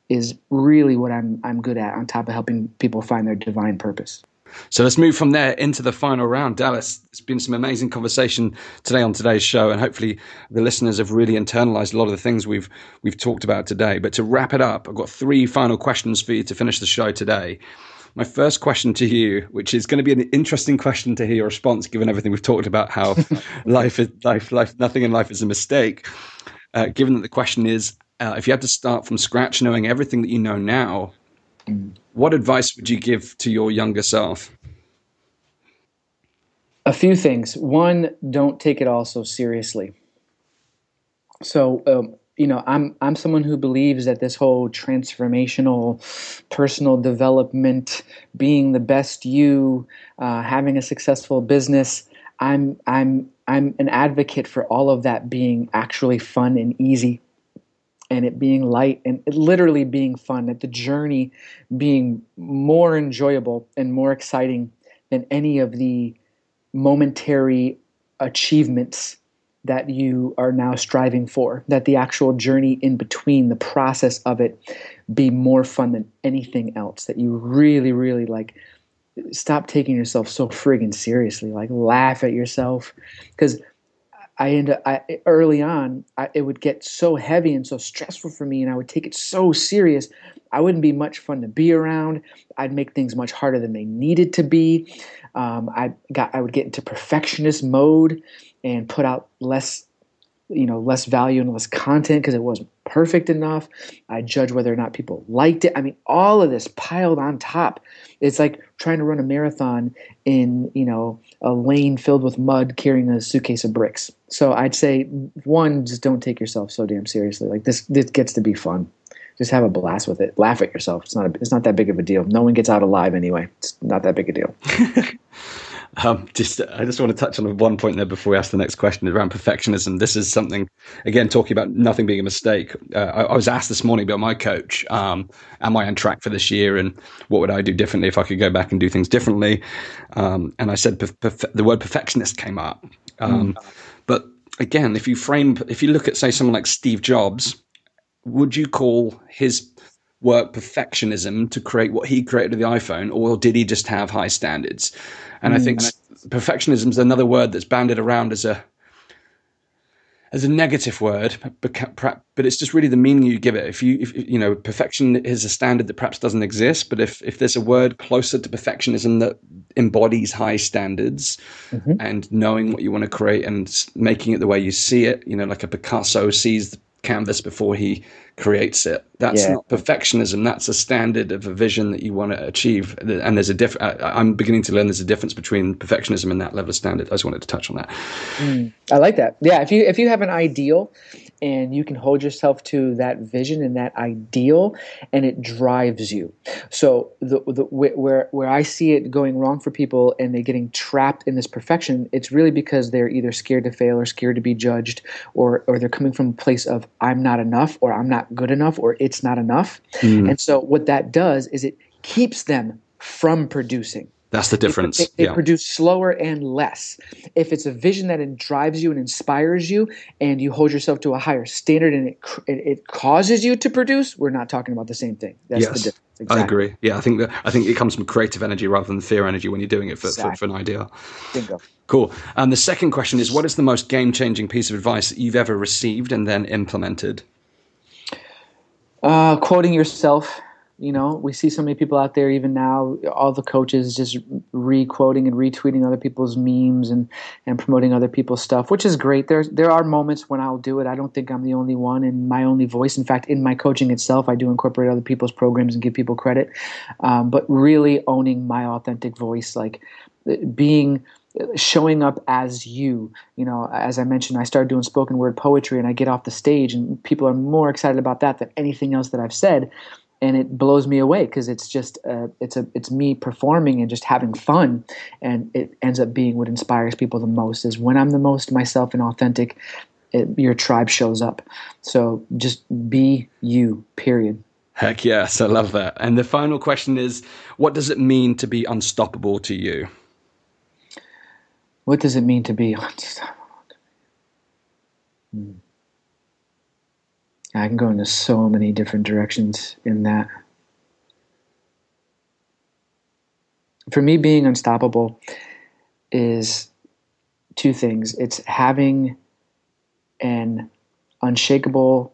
is really what I'm I'm good at on top of helping people find their divine purpose. So let's move from there into the final round. Dallas, it's been some amazing conversation today on today's show, and hopefully the listeners have really internalized a lot of the things we've we've talked about today. But to wrap it up, I've got three final questions for you to finish the show today. My first question to you, which is going to be an interesting question to hear your response, given everything we've talked about, how [LAUGHS] life is life, life, nothing in life is a mistake. Uh, given that the question is, uh, if you had to start from scratch, knowing everything that you know now, what advice would you give to your younger self? A few things. One, don't take it all so seriously. So, um, you know, I'm I'm someone who believes that this whole transformational, personal development, being the best you, uh, having a successful business. I'm I'm I'm an advocate for all of that being actually fun and easy and it being light and it literally being fun, that the journey being more enjoyable and more exciting than any of the momentary achievements that you are now striving for, that the actual journey in between, the process of it, be more fun than anything else, that you really, really like stop taking yourself so friggin' seriously, like laugh at yourself. Because I end up I, early on, I, it would get so heavy and so stressful for me, and I would take it so serious. I wouldn't be much fun to be around. I'd make things much harder than they needed to be. Um, I got I would get into perfectionist mode and put out less you know less value and less content because it wasn't perfect enough. I judge whether or not people liked it. I mean all of this piled on top. It's like trying to run a marathon in you know a lane filled with mud carrying a suitcase of bricks. So i'd say one just don't take yourself so damn seriously. Like this this gets to be fun. Just have a blast with it. Laugh at yourself. It's not a, it's not that big of a deal. No one gets out alive anyway. It's not that big a deal [LAUGHS] Um, just, I just want to touch on one point there before we ask the next question around perfectionism. This is something, again, talking about nothing being a mistake. Uh, I, I, was asked this morning by my coach, um, "Am I on track for this year, and what would I do differently if I could go back and do things differently?" Um, and I said perf- the word perfectionist came up. Mm. But again, if you frame, if you look at, say, someone like Steve Jobs, would you call his work perfectionism to create what he created with the iPhone, or did he just have high standards? And mm. I think perfectionism is another word that's banded around as a as a negative word, but it's just really the meaning you give it. If you, if, you know, perfection is a standard that perhaps doesn't exist, but if, if there's a word closer to perfectionism that embodies high standards mm-hmm. and knowing what you want to create and making it the way you see it, you know, like a Picasso sees the canvas before he creates it. That's yeah. not perfectionism. That's a standard of a vision that you want to achieve. And there's a diff. I'm beginning to learn there's a difference between perfectionism and that level of standard. I just wanted to touch on that. Mm, I like that. Yeah, if you if you have an ideal and you can hold yourself to that vision and that ideal and it drives you so the, the where where i see it going wrong for people and they're getting trapped in this perfection it's really because they're either scared to fail or scared to be judged or or they're coming from a place of i'm not enough or i'm not good enough or it's not enough mm. and so what that does is it keeps them from producing that's the difference. They, they, yeah. produce slower and less. If it's a vision that drives you and inspires you, and you hold yourself to a higher standard, and it it, it causes you to produce, we're not talking about the same thing. That's yes. the difference. Exactly. I agree. Yeah, I think that I think it comes from creative energy rather than fear energy when you're doing it for, exactly. for, for, an idea. Bingo. Cool. And the second question is, what is the most game changing piece of advice that you've ever received and then implemented? Uh, quoting yourself you know, we see so many people out there even now, all the coaches just re-quoting and retweeting other people's memes and, and promoting other people's stuff, which is great. There there are moments when I'll do it. I don't think I'm the only one and my only voice. In fact, in my coaching itself, I do incorporate other people's programs and give people credit. Um, but really owning my authentic voice, like being showing up as you. You know as i mentioned i started doing spoken word poetry and i get off the stage and people are more excited about that than anything else that i've said. And it blows me away because it's just uh, it's a it's me performing and just having fun. And it ends up being what inspires people the most is when i'm the most myself and authentic it, your tribe shows up. So just be you period. Heck yes i love that. And the final question is what does it mean to be unstoppable to you what does it mean to be [LAUGHS] unstoppable hmm. I can go into so many different directions in that. For me, being unstoppable is two things it's having an unshakable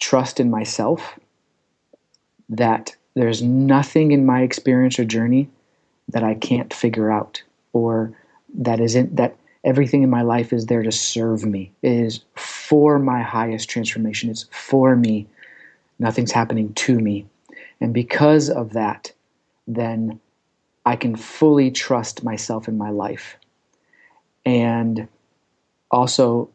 trust in myself that there's nothing in my experience or journey that I can't figure out or that isn't that everything in my life is there to serve me. It is for my highest transformation. It's for me. Nothing's happening to me. And because of that, then I can fully trust myself in my life. And also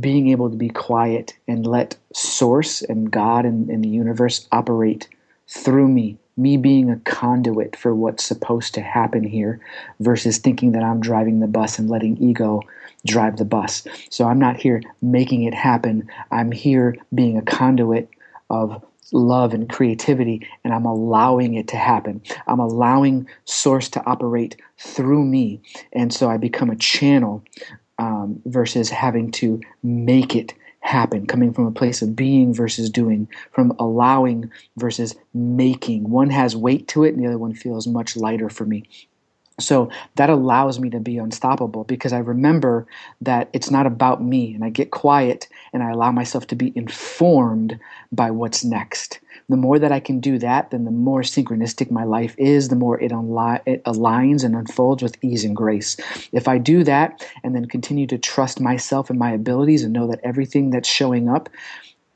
being able to be quiet and let Source and God and, and the universe operate through me me being a conduit for what's supposed to happen here versus thinking that I'm driving the bus and letting ego drive the bus. So I'm not here making it happen. I'm here being a conduit of love and creativity and I'm allowing it to happen. I'm allowing source to operate through me. And so I become a channel um, versus having to make it happen, coming from a place of being versus doing, from allowing versus making. One has weight to it, and the other one feels much lighter for me. So that allows me to be unstoppable because I remember that it's not about me and I get quiet and I allow myself to be informed by what's next. The more that I can do that, then the more synchronistic my life is, the more it, unli- it aligns and unfolds with ease and grace. If I do that and then continue to trust myself and my abilities and know that everything that's showing up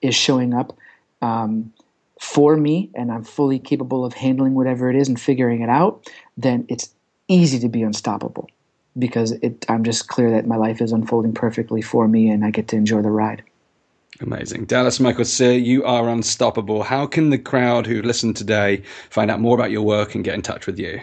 is showing up um, for me and I'm fully capable of handling whatever it is and figuring it out, then it's easy to be unstoppable because it, I'm just clear that my life is unfolding perfectly for me and I get to enjoy the ride. Amazing. Dallas Michael Cyr, you are unstoppable. How can the crowd who listened today find out more about your work and get in touch with you?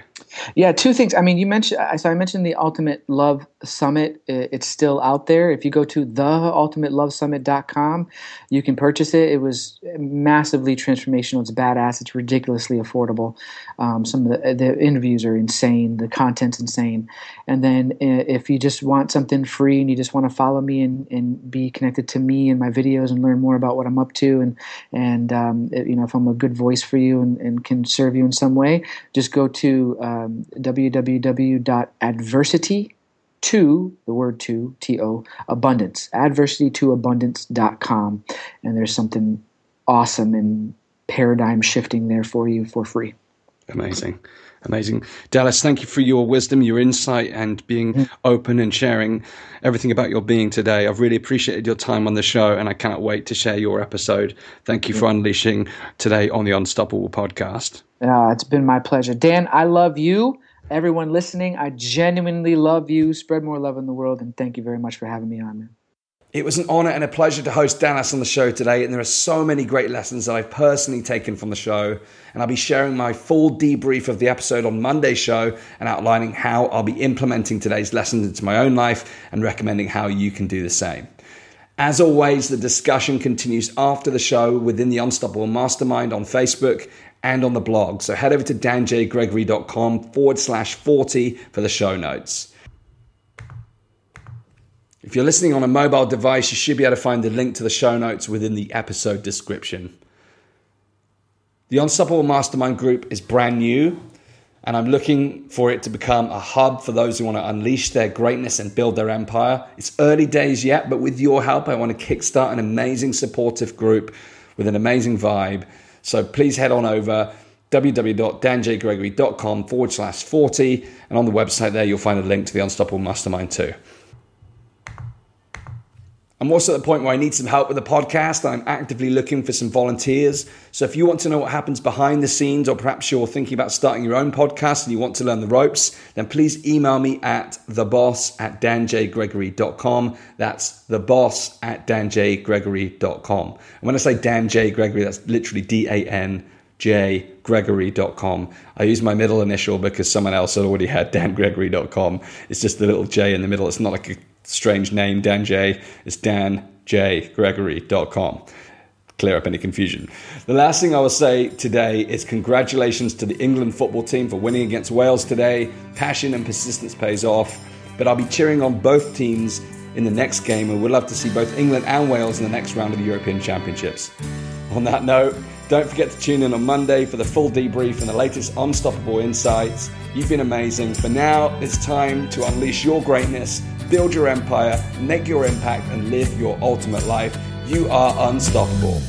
Yeah, two things. I mean, you mentioned, so I mentioned the Ultimate Love Summit. It's still out there. If you go to theultimatelovesummit.com, you can purchase it. It was massively transformational. It's badass. It's ridiculously affordable. Um, some of the, the interviews are insane. The content's insane. And then if you just want something free and you just want to follow me and, and be connected to me and my videos and learn more about what I'm up to and, and um, you know, if I'm a good voice for you and, and can serve you in some way, just go to um, www.adversity to the word to to abundance. Adversity to abundance.com and there's something awesome and paradigm shifting there for you for free. Amazing Amazing. Dallas, thank you for your wisdom, your insight, and being mm. open and sharing everything about your being today. I've really appreciated your time on the show, and I cannot wait to share your episode. Thank you for unleashing today on the Unstoppable podcast. Uh, it's been my pleasure. Dan, I love you. Everyone listening, I genuinely love you. Spread more love in the world, and thank you very much for having me on, man. It was an honor and a pleasure to host Dallas on the show today, and there are so many great lessons that I've personally taken from the show. And I'll be sharing my full debrief of the episode on Monday's show and outlining how I'll be implementing today's lessons into my own life and recommending how you can do the same. As always, the discussion continues after the show within the Unstoppable Mastermind on Facebook and on the blog. So head over to danjgregory.com forward slash 40 for the show notes. If you're listening on a mobile device, you should be able to find the link to the show notes within the episode description. The Unstoppable Mastermind group is brand new, and I'm looking for it to become a hub for those who want to unleash their greatness and build their empire. It's early days yet, but with your help, I want to kickstart an amazing supportive group with an amazing vibe. So please head on over www.danjgregory.com forward slash 40, and on the website there, you'll find a link to the Unstoppable Mastermind too. I'm also at the point where I need some help with the podcast. I'm actively looking for some volunteers. So if you want to know what happens behind the scenes, or perhaps you're thinking about starting your own podcast and you want to learn the ropes, then please email me at theboss at danjgregory.com. That's theboss at danjgregory.com. And when I say Dan J. Gregory, that's literally D A N jgregory.com. I use my middle initial because someone else had already had [LAUGHS] dangregory.com. It's just the little J in the middle. It's not like a strange name, Dan J. It's danjgregory.com. Clear up any confusion. The last thing I will say today is congratulations to the England football team for winning against Wales today. Passion and persistence pays off, but I'll be cheering on both teams in the next game and we'd love to see both England and Wales in the next round of the European Championships. On that note, don't forget to tune in on Monday for the full debrief and the latest unstoppable insights. You've been amazing. For now, it's time to unleash your greatness, build your empire, make your impact, and live your ultimate life. You are unstoppable.